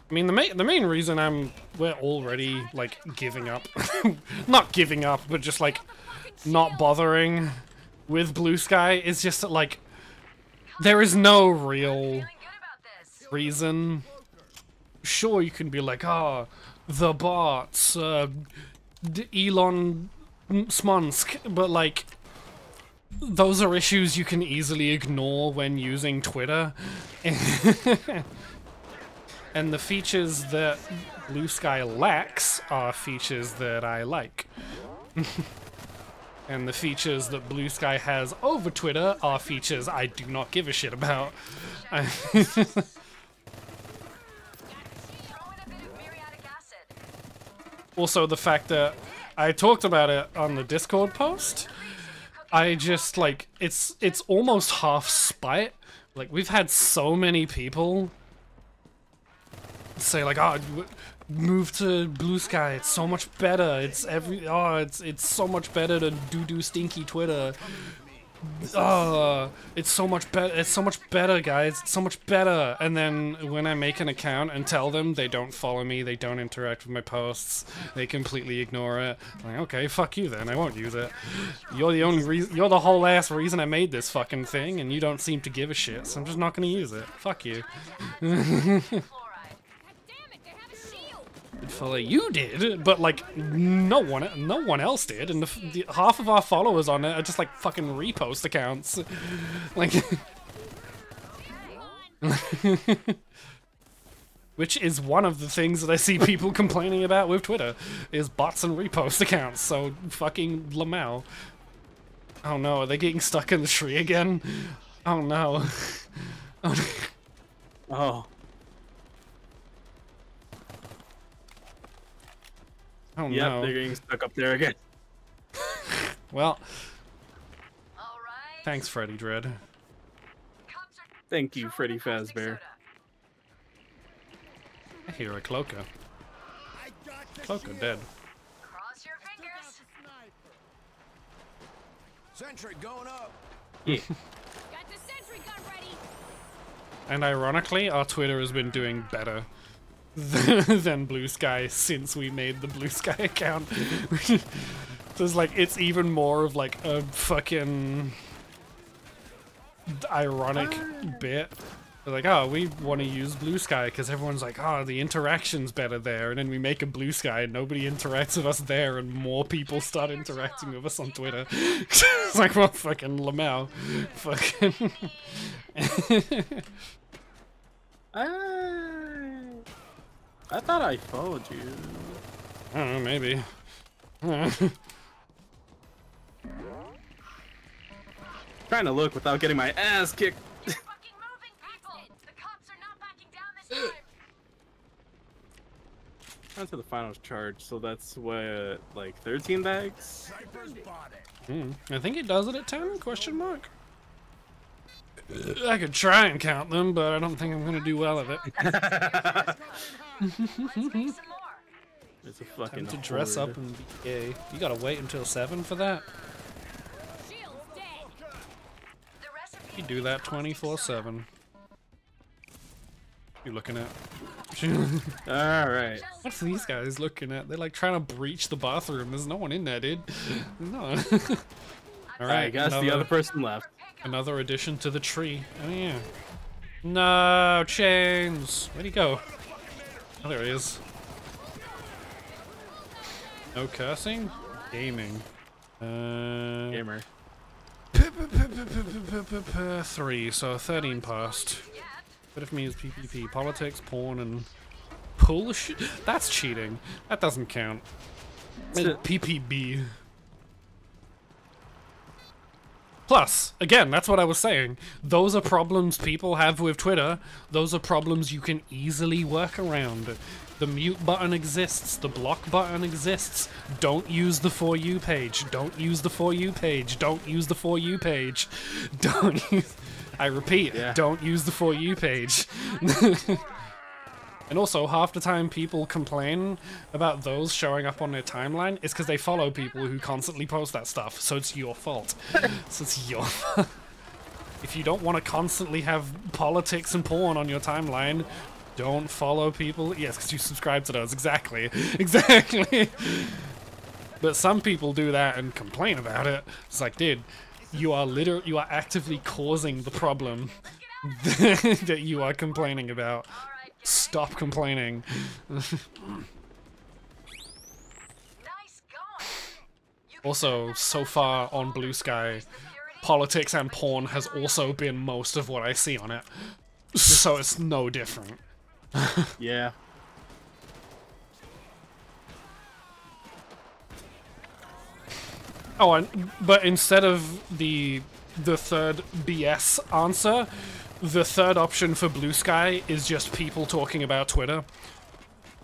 I mean the main the main reason I'm we're already like giving up, not giving up, but just like not bothering with Blue Sky is just that like there is no real Feeling good about this. reason. Sure, you can be like, ah, the bots, uh, D- Elon Smonsk, but like, those are issues you can easily ignore when using Twitter. and the features that Blue Sky lacks are features that I like. and the features that Blue Sky has over Twitter are features I do not give a shit about. I- Throw in a bit of muriatic acid. Also the fact that I talked about it on the Discord post. I just like it's it's almost half spite. Like we've had so many people say like, "Oh, move to Blue Sky. It's so much better. It's every oh, it's it's so much better than do do stinky Twitter." Oh, it's so much better. It's so much better, guys. It's so much better. And then when I make an account and tell them they don't follow me, they don't interact with my posts, they completely ignore it. I'm like, okay, fuck you then. I won't use it. You're the only reason. You're the whole ass reason I made this fucking thing, and you don't seem to give a shit. So I'm just not gonna use it. Fuck you. Follow you did, but like no one, no one else did, and the, the half of our followers on it are just like fucking repost accounts, like. Which is one of the things that I see people complaining about with Twitter, is bots and repost accounts. So fucking Lamau. Oh no, are they getting stuck in the tree again? Oh, no. Oh, oh yep, no. they're getting stuck up there again. Well, All right. thanks, Freddy Dread. Thank you, Freddy Fazbear. I hear a Cloaca. I got the Cloaca dead. Cross your fingers. Sentry going up. Yeah. Got the sentry gun ready! And ironically, our Twitter has been doing better than, than Blue Sky since we made the Blue Sky account. so it's like it's even more of like a fucking ironic bit. They're like, oh, we want to use Blue Sky because everyone's like, oh, the interaction's better there, and then we make a Blue Sky and nobody interacts with us there, and more people start interacting with us on Twitter. it's like, well, fucking Lamau, fucking. I, I thought I followed you. I don't know, maybe. Trying to look without getting my ass kicked. Fucking moving people. The cops are not backing down this time. Onto the final charge, so that's what, like 13 bags? Snipers. Hmm, I think it does it at 10? Question mark. I could try and count them, but I don't think I'm gonna do well at it. Let's make some more. It's a fucking Time to dress up and be gay. You gotta wait until 7 for that? Shield's dead! The recipe You do that 24 7. You looking at? Alright. What's these guys looking at? They're like trying to breach the bathroom. There's no one in there, dude. There's no one. I Alright, guess the other person left. Another addition to the tree. Oh yeah. No chains. Where'd he go? Oh, there he is. No cursing. Gaming. Uh, Gamer. three. So thirteen past. Bit of me is PPP? Politics, porn, and bullshit. That's cheating. That doesn't count. PPB. Plus, again, that's what I was saying. Those are problems people have with Twitter. Those are problems you can easily work around. The mute button exists. The block button exists. Don't use the For You page. Don't use the For You page. Don't use the For You page. Don't use. I repeat, Yeah. don't use the For You page. And also, half the time people complain about those showing up on their timeline is because they follow people who constantly post that stuff. So it's your fault. so it's your If you don't want to constantly have politics and porn on your timeline, don't follow people. Yes, because you subscribe to those. Exactly. Exactly. but some people do that and complain about it. It's like, dude, you are literally, you are actively causing the problem that you are complaining about. Stop complaining. Also, so far on Blue Sky, politics and porn has also been most of what I see on it. So it's no different. Yeah. Oh, and, but instead of the the third BS answer, the third option for Blue Sky is just people talking about Twitter.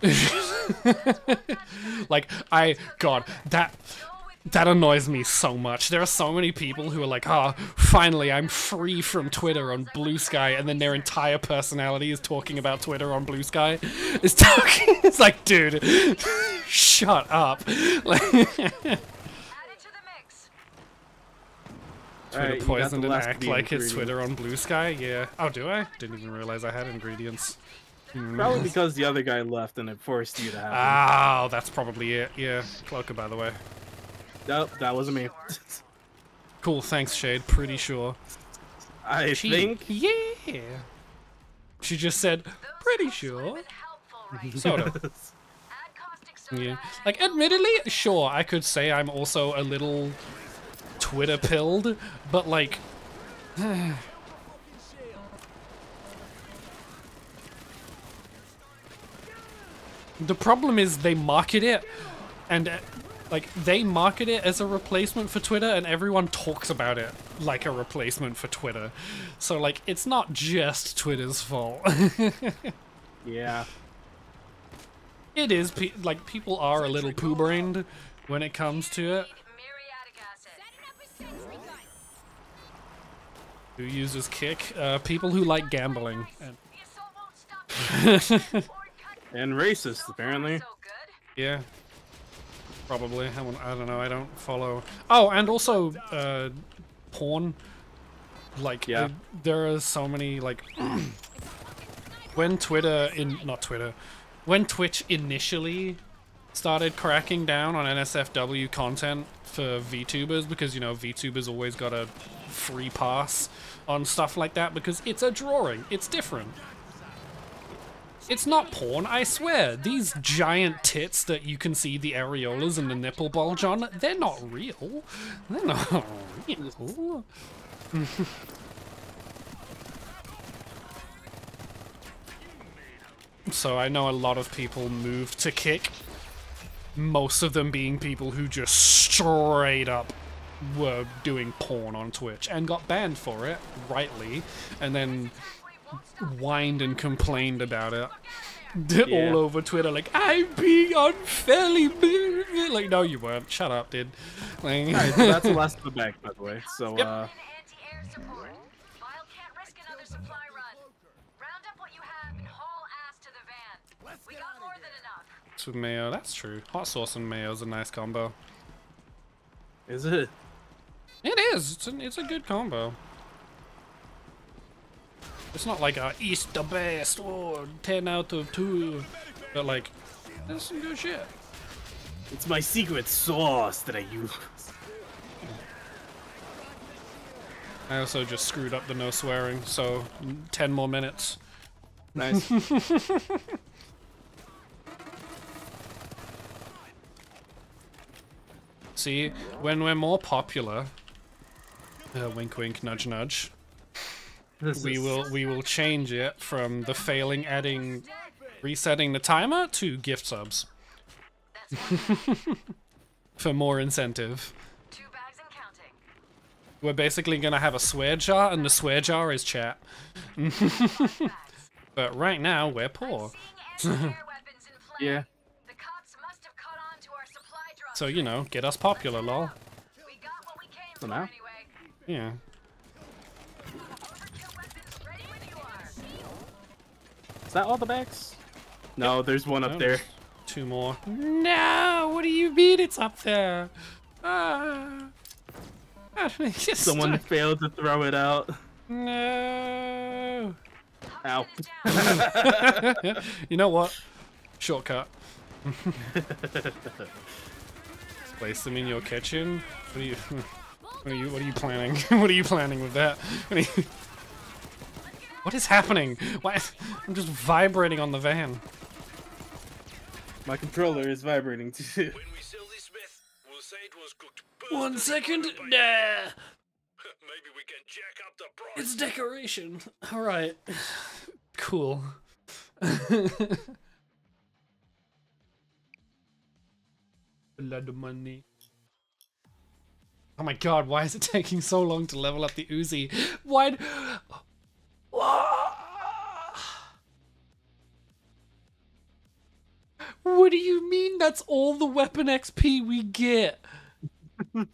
like I God, that that annoys me so much. There are so many people who are like, "Ah, finally I'm free from Twitter on Blue Sky," and then their entire personality is talking about Twitter on Blue Sky. It's talking. It's like, dude, shut up. Like, Add it to the mix. Twitter Alright, poisoned the and act like his ingredient. Twitter on Blue Sky. Yeah. Oh, do I? Didn't even realize I had ingredients. Hmm. Probably because the other guy left and it forced you to have. them. Oh, that's probably it. Yeah. Cloaker, by the way. Nope, that wasn't me. Cool. Thanks, Shade. Pretty sure. I She- think. Yeah. She just said, pretty sure. Sort of. Add caustic soda. Yeah. Like, admittedly, sure, I could say I'm also a little Twitter pilled, but like. the problem is they market it, and uh, like they market it as a replacement for Twitter, and everyone talks about it like a replacement for Twitter. So like, it's not just Twitter's fault. Yeah. It is pe- like people are a little poo brained when it comes to it. Who uses kick? Uh, people who like gambling. And- The assault won't stop. And racist, apparently. Yeah, probably. I, won't- I don't know. I don't follow. Oh, and also uh, porn. Like, Yeah. uh, there are so many like when Twitter in not Twitter, when Twitch initially started cracking down on NSFW content for VTubers because you know VTubers always got a free pass on stuff like that because it's a drawing. It's different. It's not porn, I swear. These giant tits that you can see the areolas and the nipple bulge on, they're not real. They're not real. so I know a lot of people moved to kick. Most of them being people who just straight up were doing porn on Twitch and got banned for it, rightly, and then whined and complained about it Yeah. all over Twitter, like I'm being unfairly like no you weren't. Shut up, dude. Like, Alright, so that's the last of the bag, by the way. So, Yep. uh, And anti-air support. Bile can't risk another supply run. Round up what you have and haul ass to the van. We got more than enough. It's with mayo, that's true. Hot sauce and mayo is a nice combo. is it? It is. It's a, it's a good combo. It's not like a East the best or 10 out of 2. But like, there's some good shit. It's my secret sauce that I use. I also just screwed up the no swearing, so mm, 10 more minutes. Nice. See, when we're more popular, uh, wink wink nudge nudge, This we is- will we will change it from the failing adding resetting the timer to gift subs. For more incentive. Two bags and counting. We're basically gonna have a swear jar, and the swear jar is chat. but right now we're poor. Seeing anti-air weapons in play. Yeah. The cops must have caught on to our supply. So you know, get us popular, lol. We got what we came for now? Anyway. Yeah. Overkill weapons ready when you are. Is that all the bags? No, there's one up No, there. Two more. No, what do you mean it's up there? Ah. Just Someone failed to throw it out. No. Ow. you know what? Shortcut. Place them in your kitchen. What are you? What are you? What are you planning? what are you planning with that? What, you, what is happening? Why? I'm just vibrating on the van. My controller is vibrating too. When we sell this meth, we'll say it was cooked One personally second. by the Nah. Maybe we can jack up the price. It's decoration. All right. Cool. A lot of money. Oh my god, why is it taking so long to level up the Uzi? Why? What do you mean that's all the weapon XP we get?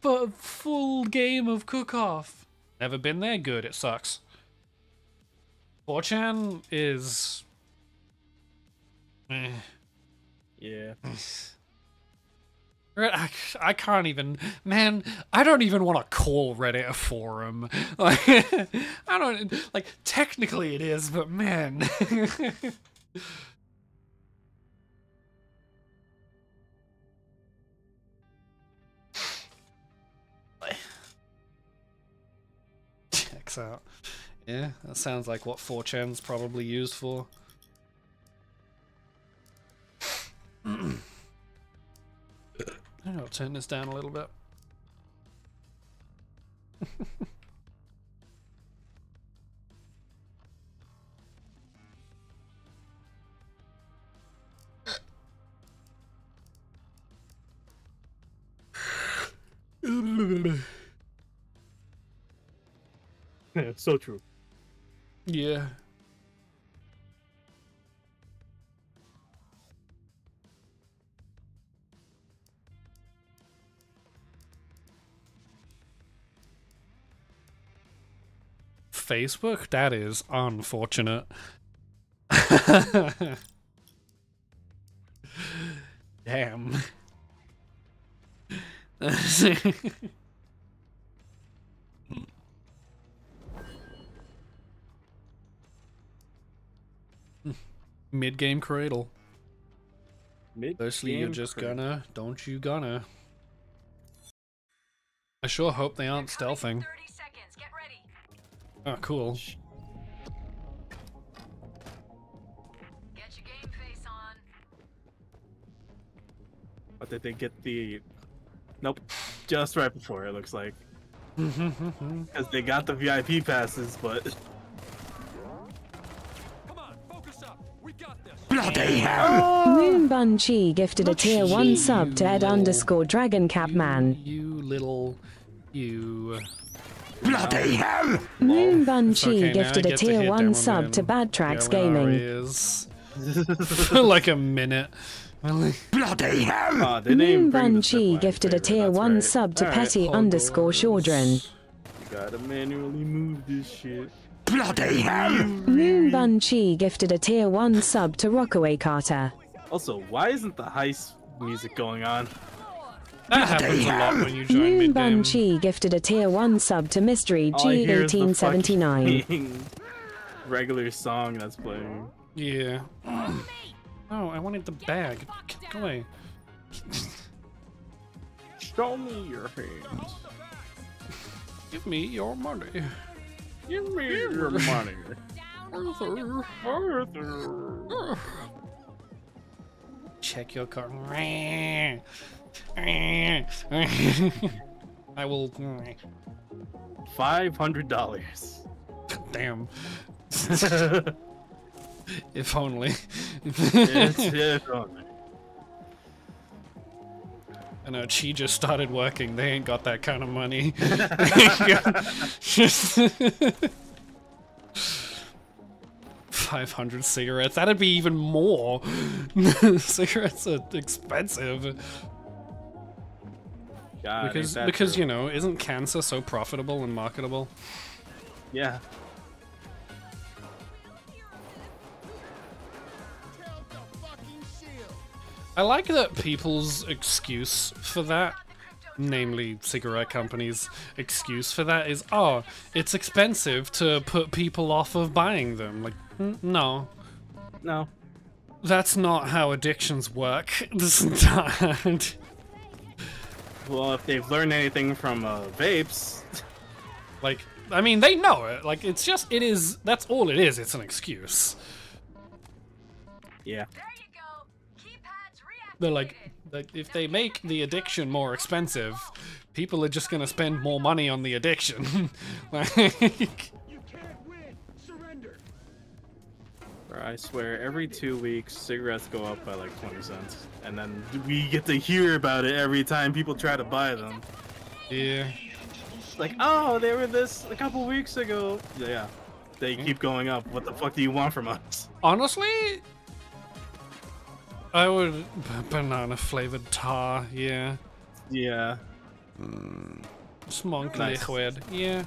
For a full game of cook-off. Never been there? Good, it sucks. 4chan is... Eh. Yeah. I, I can't even, man. I don't even want to call Reddit a forum. Like, I don't like. Technically, it is, but man. Checks out. Yeah, that sounds like what 4chan's probably used for. I know, turn this down a little bit. yeah, so true. Yeah. Facebook? That is unfortunate. Damn. Mid game cradle. Mid Firstly, you're just cradle. gonna, don't you gonna. I sure hope they aren't Coming in stealthing. Oh, cool. Get your game face on. But did they get the? Nope. Just right before it looks like. Because they got the VIP passes, but Come on, focus up. We got this. Ah! Moon Bun Chi gifted a tier 1 sub to Ed underscore Dragon Cap Man. You little. You. Moon Bun It's Chi okay, gifted a tier 1 them sub on to them. Bad Tracks Yeah, Gaming. for like a minute. Really? Aw, ah, they didn't Moon bring Bun Chi gifted a tier 1 right. sub to Alright, Petty Hogwarts. underscore Chaudron. Gotta manually move this shit. Moon Bun Chi gifted a tier 1 sub to Rockaway Carter. Also, why isn't the heist music going on? That happens a lot when you join Moon mid Bun game. Chi gifted a tier 1 sub to Mystery All I hear is the G1879. regular song that's playing. Yeah. Oh, I wanted the bag. Get away. Show me your hands. Give me your money. Give me your money. Arthur. Arthur. Check your card. I will. Five hundred dollars. Damn. If only. it's, it's on there. I know Chi just started working. They ain't got that kind of money. Five hundred cigarettes. That'd be even more. cigarettes are expensive. God, because because true. you know, isn't cancer so profitable and marketable? Yeah. I like that people's excuse for that, namely cigarette companies' excuse for that is, oh, it's expensive to put people off of buying them. Like, no, No. that's not how addictions work. This is not. Well, if they've learned anything from uh, vapes, like, I mean, they know it. Like, it's just, it is, that's all it is. It's an excuse. yeah. They're like, like, if they make the addiction more expensive, people are just gonna spend more money on the addiction. like, Bro, I swear, every two weeks, cigarettes go up by like 20 cents. And then we get to hear about it every time people try to buy them. yeah. Like, oh, they were this a couple weeks ago. Yeah. They hmm? keep going up. What the fuck do you want from us? Honestly, I would banana flavored tar. Yeah, Yeah. smoke Nice. liquid. Yeah,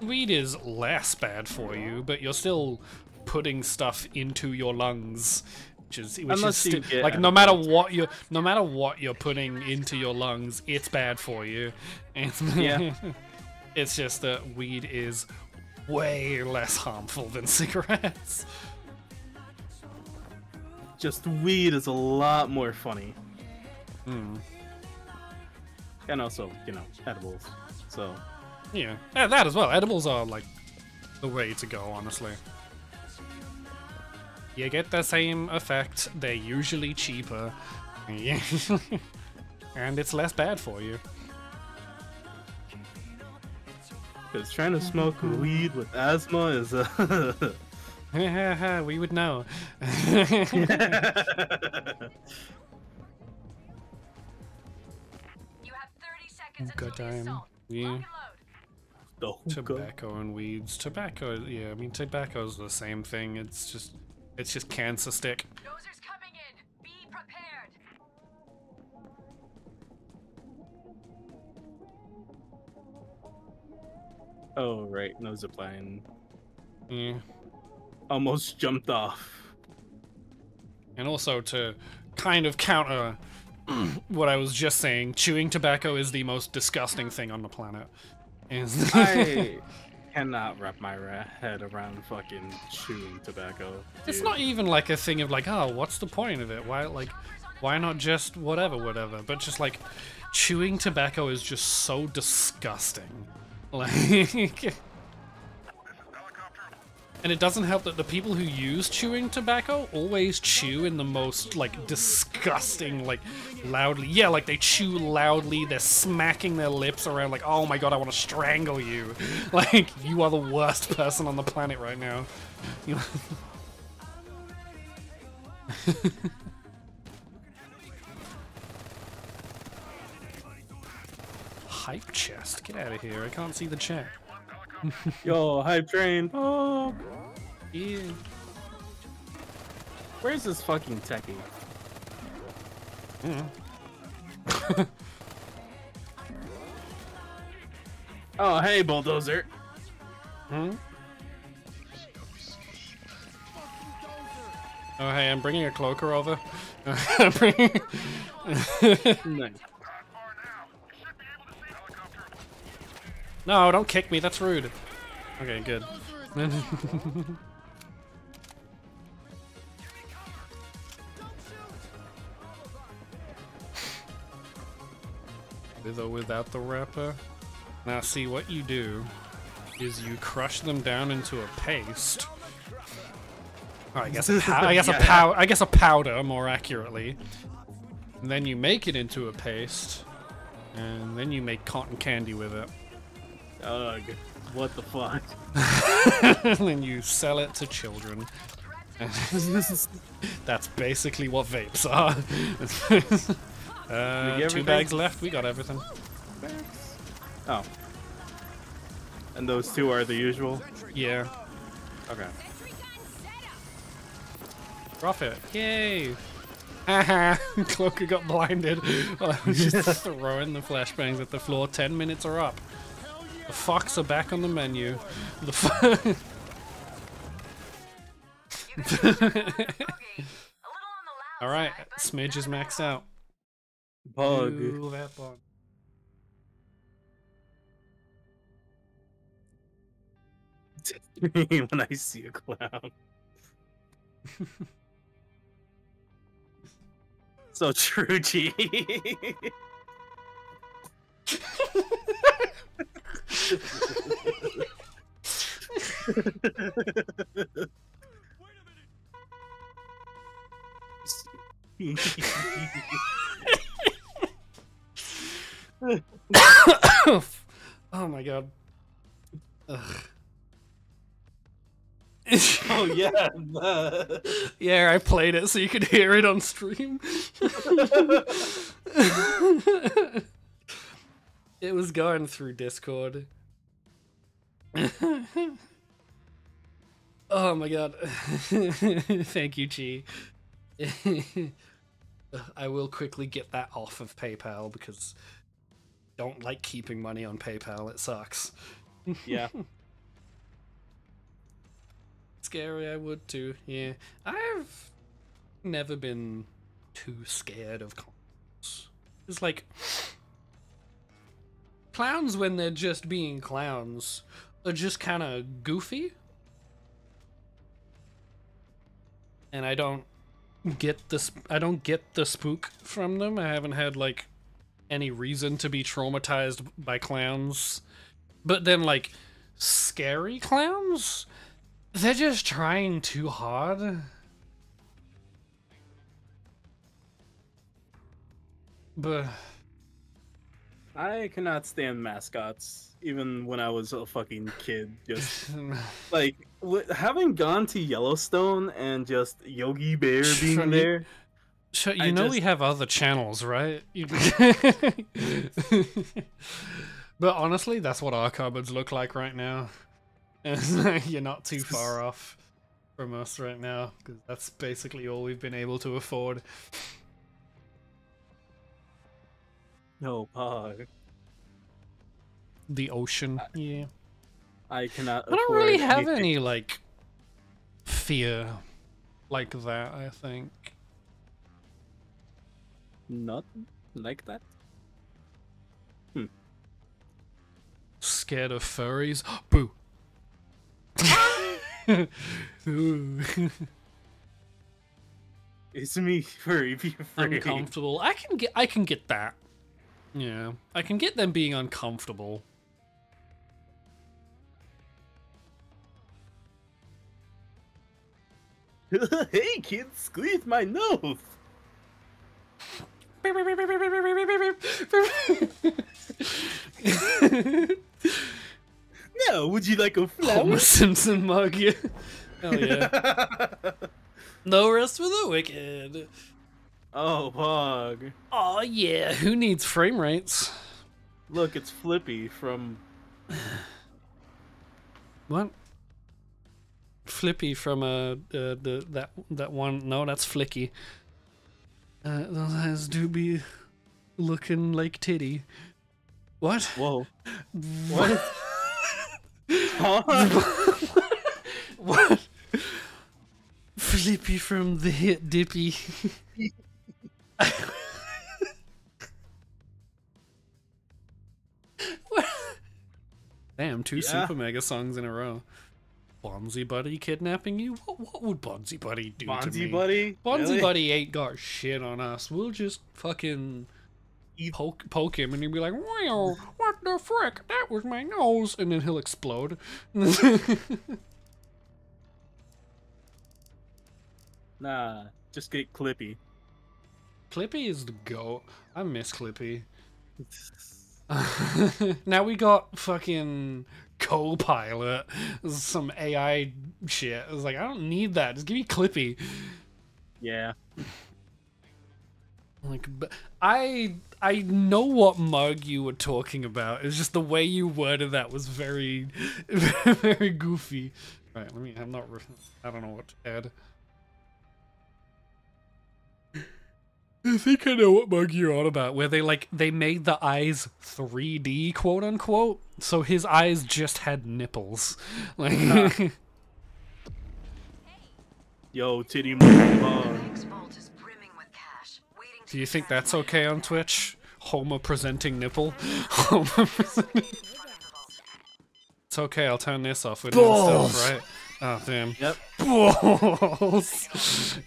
weed is less bad for you, but you're still putting stuff into your lungs. Which is, which Unless is you like no matter what you no matter what you're putting into your lungs, it's bad for you. And Yeah. it's just that weed is way less harmful than cigarettes. Just weed is a lot more funny. Hmm. And also, you know, edibles. So, Yeah, yeah, that as well. Edibles are like the way to go, honestly. You get the same effect. They're usually cheaper. And it's less bad for you. because trying to smoke weed with asthma is uh, a. we would know. Good time. Yeah. Tobacco and weeds. Tobacco, yeah, I mean, tobacco's the same thing. It's just, it's just cancer stick. Dozers coming in. Be prepared. Oh, right. No zipline. Yeah. Almost jumped off. And also to kind of counter what I was just saying, chewing tobacco is the most disgusting thing on the planet. Is I cannot wrap my head around fucking chewing tobacco. it's not even like a thing of like, oh, what's the point of it? Why like why not just whatever, whatever? But just like chewing tobacco is just so disgusting. Like And it doesn't help that the people who use chewing tobacco always chew in the most like disgusting, like loudly. Yeah, like they chew loudly. They're smacking their lips around, like, "Oh my god, I want to strangle you!" Like you are the worst person on the planet right now. You- Hype chest, get out of here! I can't see the chat. Yo, hype train. Oh, Yeah. where's this fucking techie? oh, hey, bulldozer. Hmm? Oh, hey, I'm bringing a cloaker over. I'm bringing... Nice. no, don't kick me. That's rude. Okay, good. With or without the wrapper. Now, see what you do is you crush them down into a paste. Oh, I guess a pow- I guess a pow- I guess a powder more accurately. And then you make it into a paste, and then you make cotton candy with it. Ugh, what the fuck? and then you sell it to children. That's basically what vapes are. Uh, get two bags left. We got everything. Oh. And those two are the usual? Yeah. Okay. Profit. Yay. Haha. Cloaker got blinded. I was just throwing the flashbangs at the floor. Ten minutes are up. The Fox are back on the menu. The fo- All right, Smidge is maxed out. Bug. Ooh, that bug. when I see a clown. so true, G. oh my god. Oh yeah. yeah, I played it so you could hear it on stream. it was going through Discord. oh my god. Thank you, Chi. I will quickly get that off of PayPal because don't like keeping money on PayPal. It sucks. yeah. Scary, I would too. Yeah, I've never been too scared of clowns. It's like clowns when they're just being clowns are just kind of goofy, and I don't get this. I don't get the spook from them. I haven't had like any reason to be traumatized by clowns, but then like scary clowns they're just trying too hard. But I cannot stand mascots, even when I was a fucking kid. Just like w- having gone to Yellowstone and just Yogi Bear being there. So you I know we have other channels, right? But honestly, that's what our cupboards look like right now. You're not too far off from us right now because that's basically all we've been able to afford. No, pog. The ocean, yeah. I cannot. I don't really have anything. any like fear like that. I think. Not like that. Hmm. Scared of furries? Boo. It's me, furry. Be afraid. uncomfortable. I can get. I can get that. Yeah, I can get them being uncomfortable. hey, kids, squeeze my nose. No, would you like a flower? Homer Simpson mug. Yeah. Hell yeah. no rest for the wicked. Oh, pog. Oh yeah. Who needs frame rates? Look, it's Flippy from. What? Flippy from uh, uh the that that one. No, that's Flicky. Uh, those eyes do be looking like titty. What? Whoa. What? Huh? what? Flippy from the hit Dippy. Damn, two Yeah. super mega songs in a row. Bonzi Buddy kidnapping you? What, what would Bonzi Buddy do to Bonzi me? Buddy? Bonzi Really? Buddy ain't got shit on us. We'll just fucking poke, poke him and he'll be like, wow, what the frick? That was my nose. And then he'll explode. Nah, just get Clippy. Clippy is the goat. I miss Clippy. now we got fucking co-pilot, some AI shit. I was like, I don't need that. Just give me Clippy. Yeah. Like, but I I know what mug you were talking about. It's just the way you worded that was very, very goofy. Right, let me. I'm not. I don't know what to add. I think I know what mug you're on about. Where they like they made the eyes 3D, quote unquote. So his eyes just had nipples. Like. Yo, titty mug. Next vault is brimming with cash, waiting to Do you think that's okay on Twitch? Homer presenting nipple. Homer presenting. It's okay. I'll turn this off. We're doing stuff, right? Oh damn. Yep. Balls.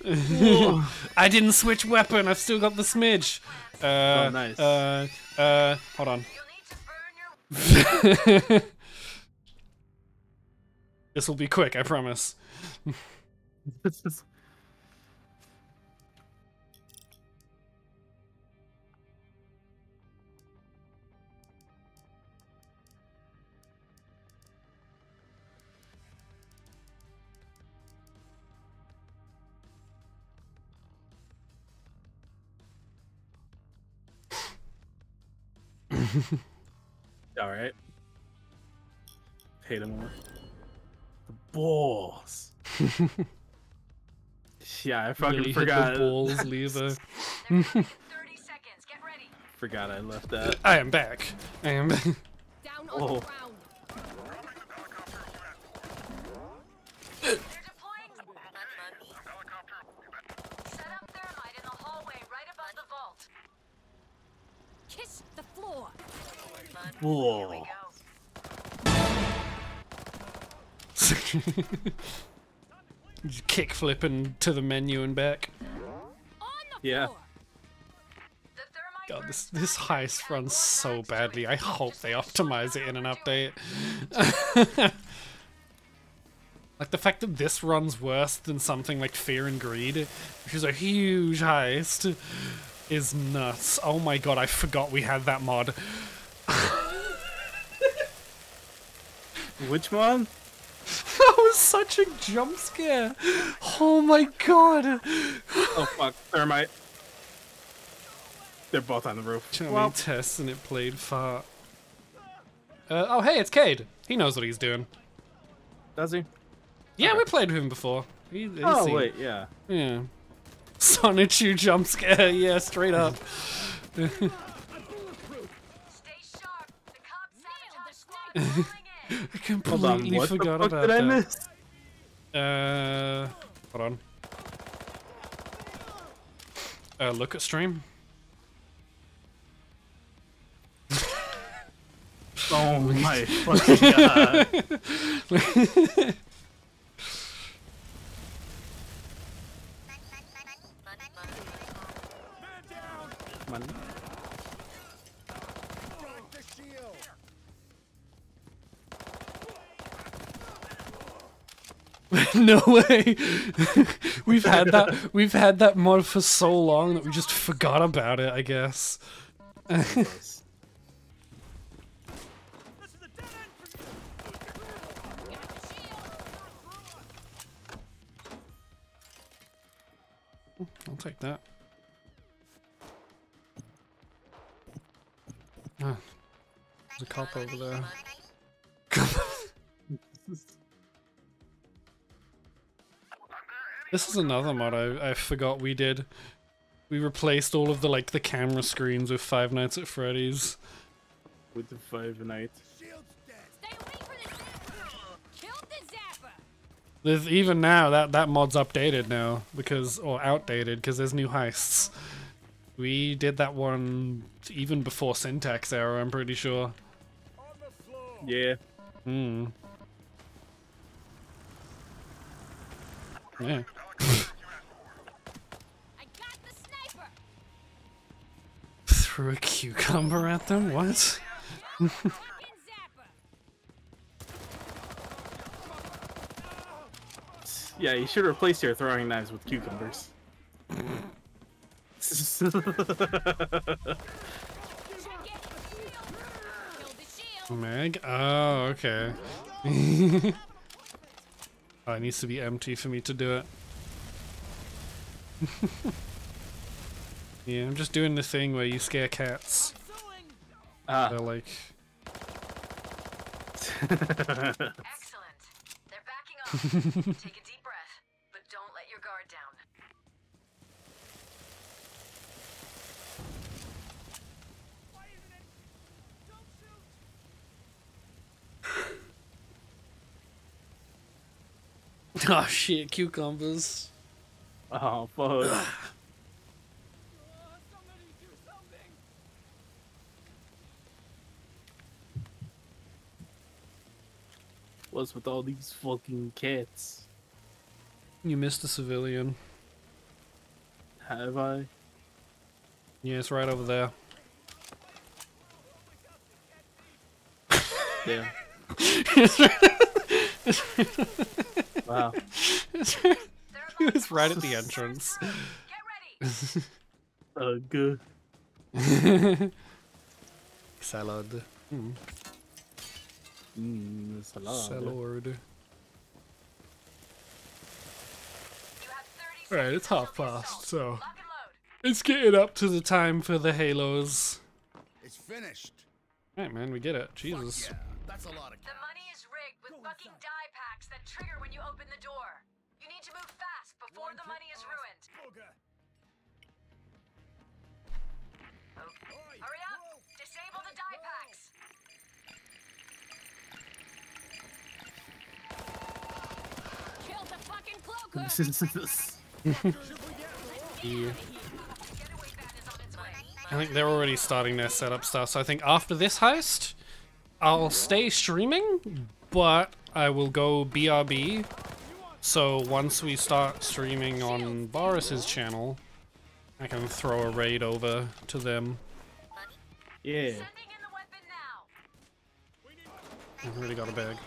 I didn't switch weapon. I've still got the smidge. Uh, Oh, nice. Uh, uh, hold on. You'll need to burn your this will be quick. I promise. All right. Hate him more. The balls. yeah, I fucking Really hit forgot. the balls lever. 30 seconds. Get ready. Forgot I left that. I am back. I am. Down on Oh. the ground. They're deploying. Set up thermite in the hallway right above the vault. Kiss the floor. Whoa. Just kick flipping to the menu and back. Yeah. floor. The thermite God, this this heist runs so badly. I hope they optimize it in an update. like the fact that this runs worse than something like Fear and Greed, which is a huge heist, is nuts. Oh my god, I forgot we had that mod. Which one? That was such a jump scare. Oh my god. Oh fuck, thermite. They're both on the roof. Too Well, many tests and it played far. Uh, oh hey, it's Cade. He knows what he's doing. does he? Yeah, Okay. we played with him before. He, he's Oh seen- wait, yeah. Yeah. Sonichu jump scare, yeah, straight up. Stay sharp. The cops sabotage squad is rolling in. I Hold on, completely what the forgot fuck about did I that. miss? Uh, hold on. Uh, look at stream. Oh my fucking god. no way. we've had that. We've had that mod for so long that we just forgot about it. I guess. I'll take that. Ah, there's a cop over there. This is another mod I, I forgot we did. We replaced all of the like the camera screens with Five Nights at Freddy's. With the five night. Shield's dead. Stay away from the zapper. Killed the zapper. There's even now that that mod's updated now because or outdated because there's new heists. We did that one even before syntax error. I'm pretty sure. On the floor. Yeah. Hmm. Yeah. Threw a cucumber at them? What? Yeah, you should replace your throwing knives with cucumbers. Check it. Killed the shield. Meg? Oh, okay. oh, it needs to be empty for me to do it. Yeah, I'm just doing the thing where you scare cats. Ah. They're like, Excellent. They're backing off. Take a deep breath, but don't let your guard down. oh shit, cucumbers. oh fuck. What's with all these fucking cats? You missed a civilian. Have I? Yeah, it's right over there. Yeah. wow. it's right at the entrance. Uh, good. Salad. Mm. Mmm, salad. Salad. Alright, it's half past, so it's getting up to the time for the halos. It's finished. Alright, man, we get it. Jesus. That's a lot of The money is rigged with fucking die packs that trigger when you open the door. You need to move fast before the money is ruined. Oh. Hurry up! Disable the die packs! Kill the fucking cloaker! Yeah. I think they're already starting their setup stuff, so I think after this heist, I'll stay streaming, but I will go BRB. So once we start streaming on Boris's channel, I can throw a raid over to them. Yeah. I've already got a bag.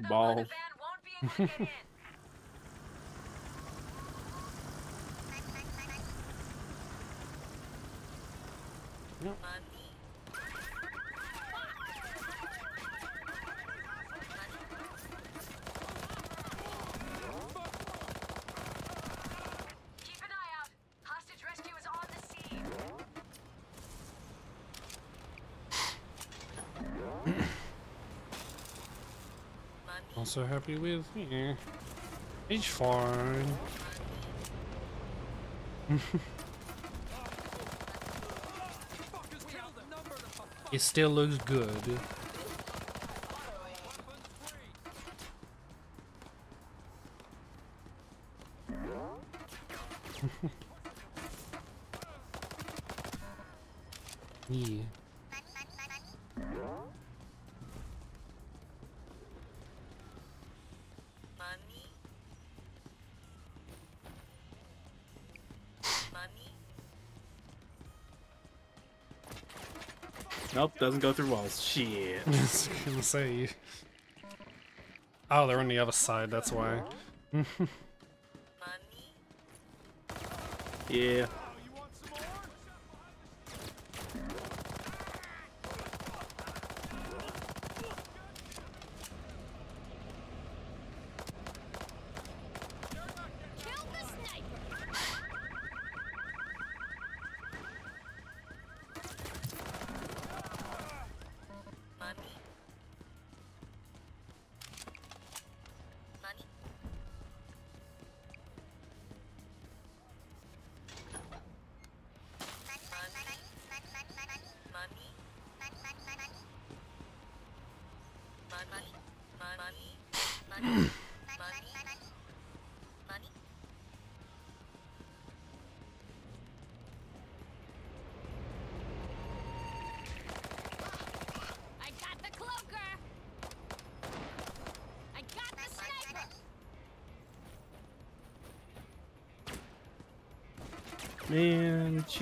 Lower them or Ball. the van won't be able to get in. Keep an eye out. Hostage rescue is on the scene. Also happy with yeah. It's fine. it still looks good. Nope, doesn't go through walls. Shit. I was gonna say. Oh, they're on the other side, that's why. Yeah.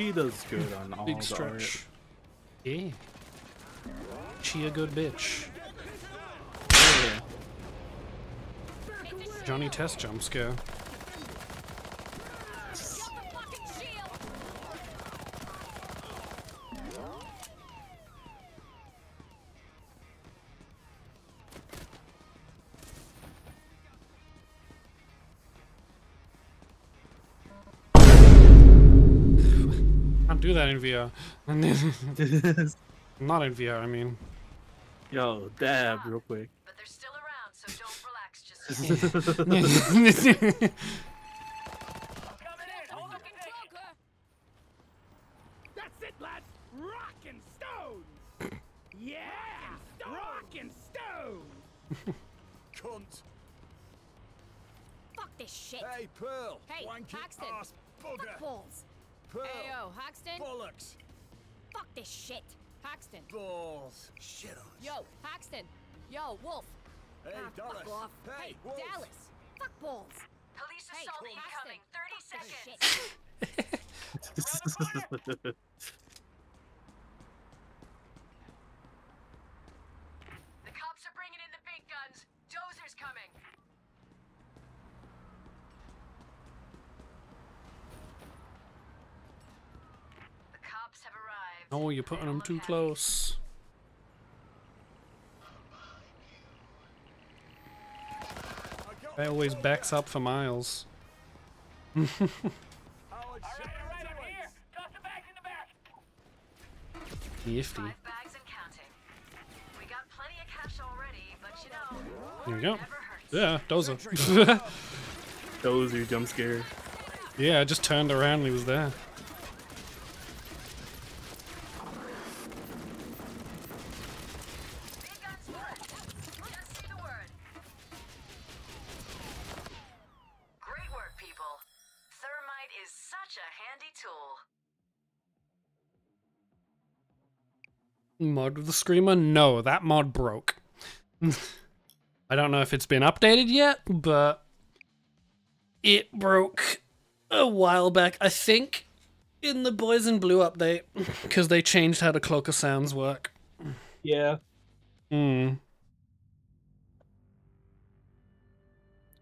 She does good on all Big stretch. Yeah. She a good bitch. art. Johnny Test jump scare. Do that in VR. Not in VR, I mean. Yo, dab real quick. But they're still around, so don't relax just yet. That's it, lads! Rockin' stones! Yeah! Rockin' stones! Cunt. Fuck this shit. Hey, Pearl. Hey, Wanky Hoxton. ass bugger. Fuck balls. Pearl. Hey, yo, Hoxton. Bollocks. Fuck this shit. Hoxton. Balls. Shit on. Yo, Hoxton. Yo, Wolf. Hey, Ah, Dallas. Fuck off. Hey, hey Wolf. Dallas. Fuck balls. Police Hey, assault Hoxton. incoming. 30 Fuck this seconds. shit. The cops are bringing in the big guns. Dozer's coming. The cops have. Oh, you're putting them too close. Guy always backs up for miles. Nifty. Five bags and counting. We got plenty of cash already, but you know, There you go. never hurts. Yeah, Dozer. Dozer jump scare. yeah, I just turned around and he was there. Mod of the Screamer? No, that mod broke. I don't know if it's been updated yet, but it broke a while back. I think in the Boys in Blue update because they changed how the cloaker sounds work. Yeah. Hmm.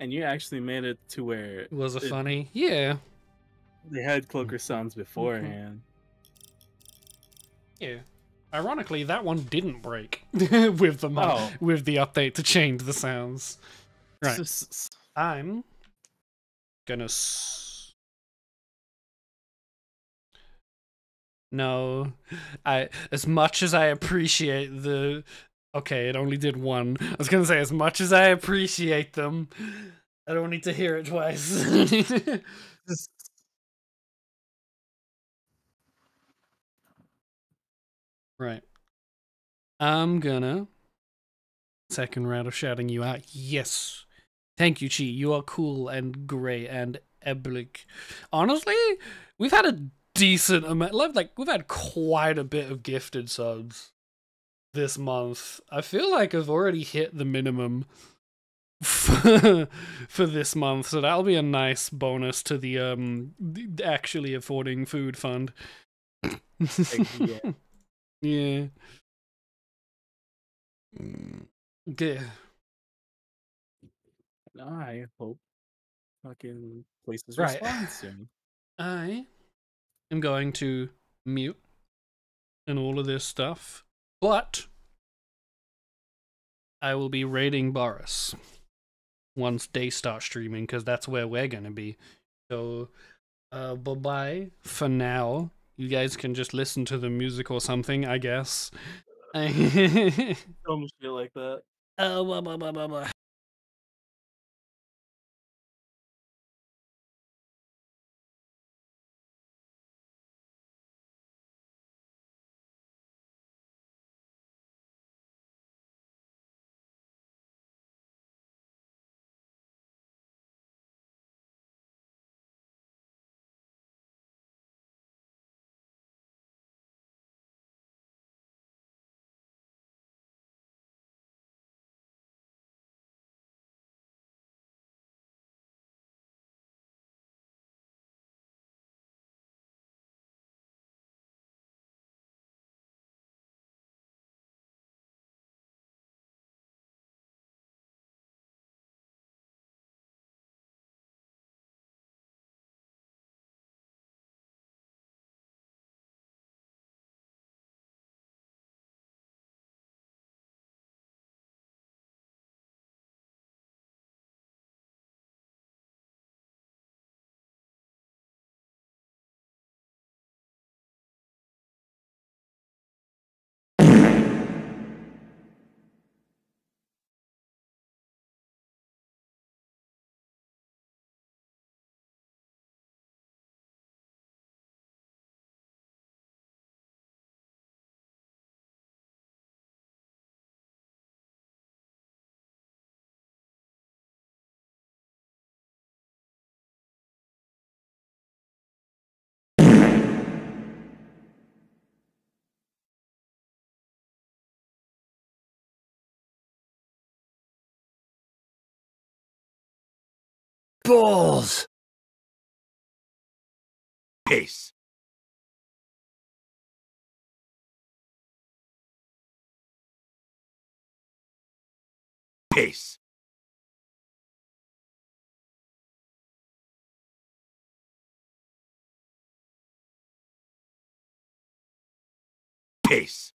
And you actually made it to where Was it it- funny? Yeah. they had cloaker sounds beforehand. Yeah. Ironically, that one didn't break with the Oh. with the update to change the sounds. Right. I'm gonna. S- no, I as much as I appreciate the. Okay, it only did one. I was gonna say as much as I appreciate them, I don't need to hear it twice. right. I'm gonna second round of shouting you out. Yes. Thank you, Chi. You are cool and grey and eblic. Honestly, we've had a decent amount. Like we've had quite a bit of gifted subs this month. I feel like I've already hit the minimum for, for this month, so that'll be a nice bonus to the um actually affording food fund. yeah. yeah. Mm, Okay. I hope fucking places Right. respond soon. I am going to mute and all of this stuff, but I will be raiding Boris once they start streaming because that's where we're gonna be. So, uh, bye bye for now. You guys can just listen to the music or something, I guess. Some shit like that. Oh, blah, blah, blah, blah, blah. Balls! Peace. Peace. Peace.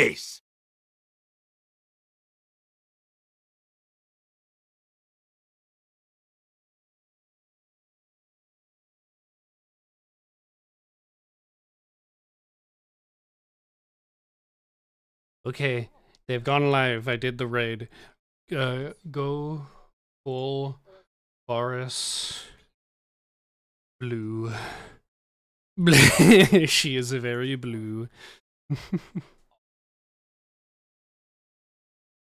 Peace. Okay, they've gone live. I did the raid. Uh, go full Boris blue. she is a very blue.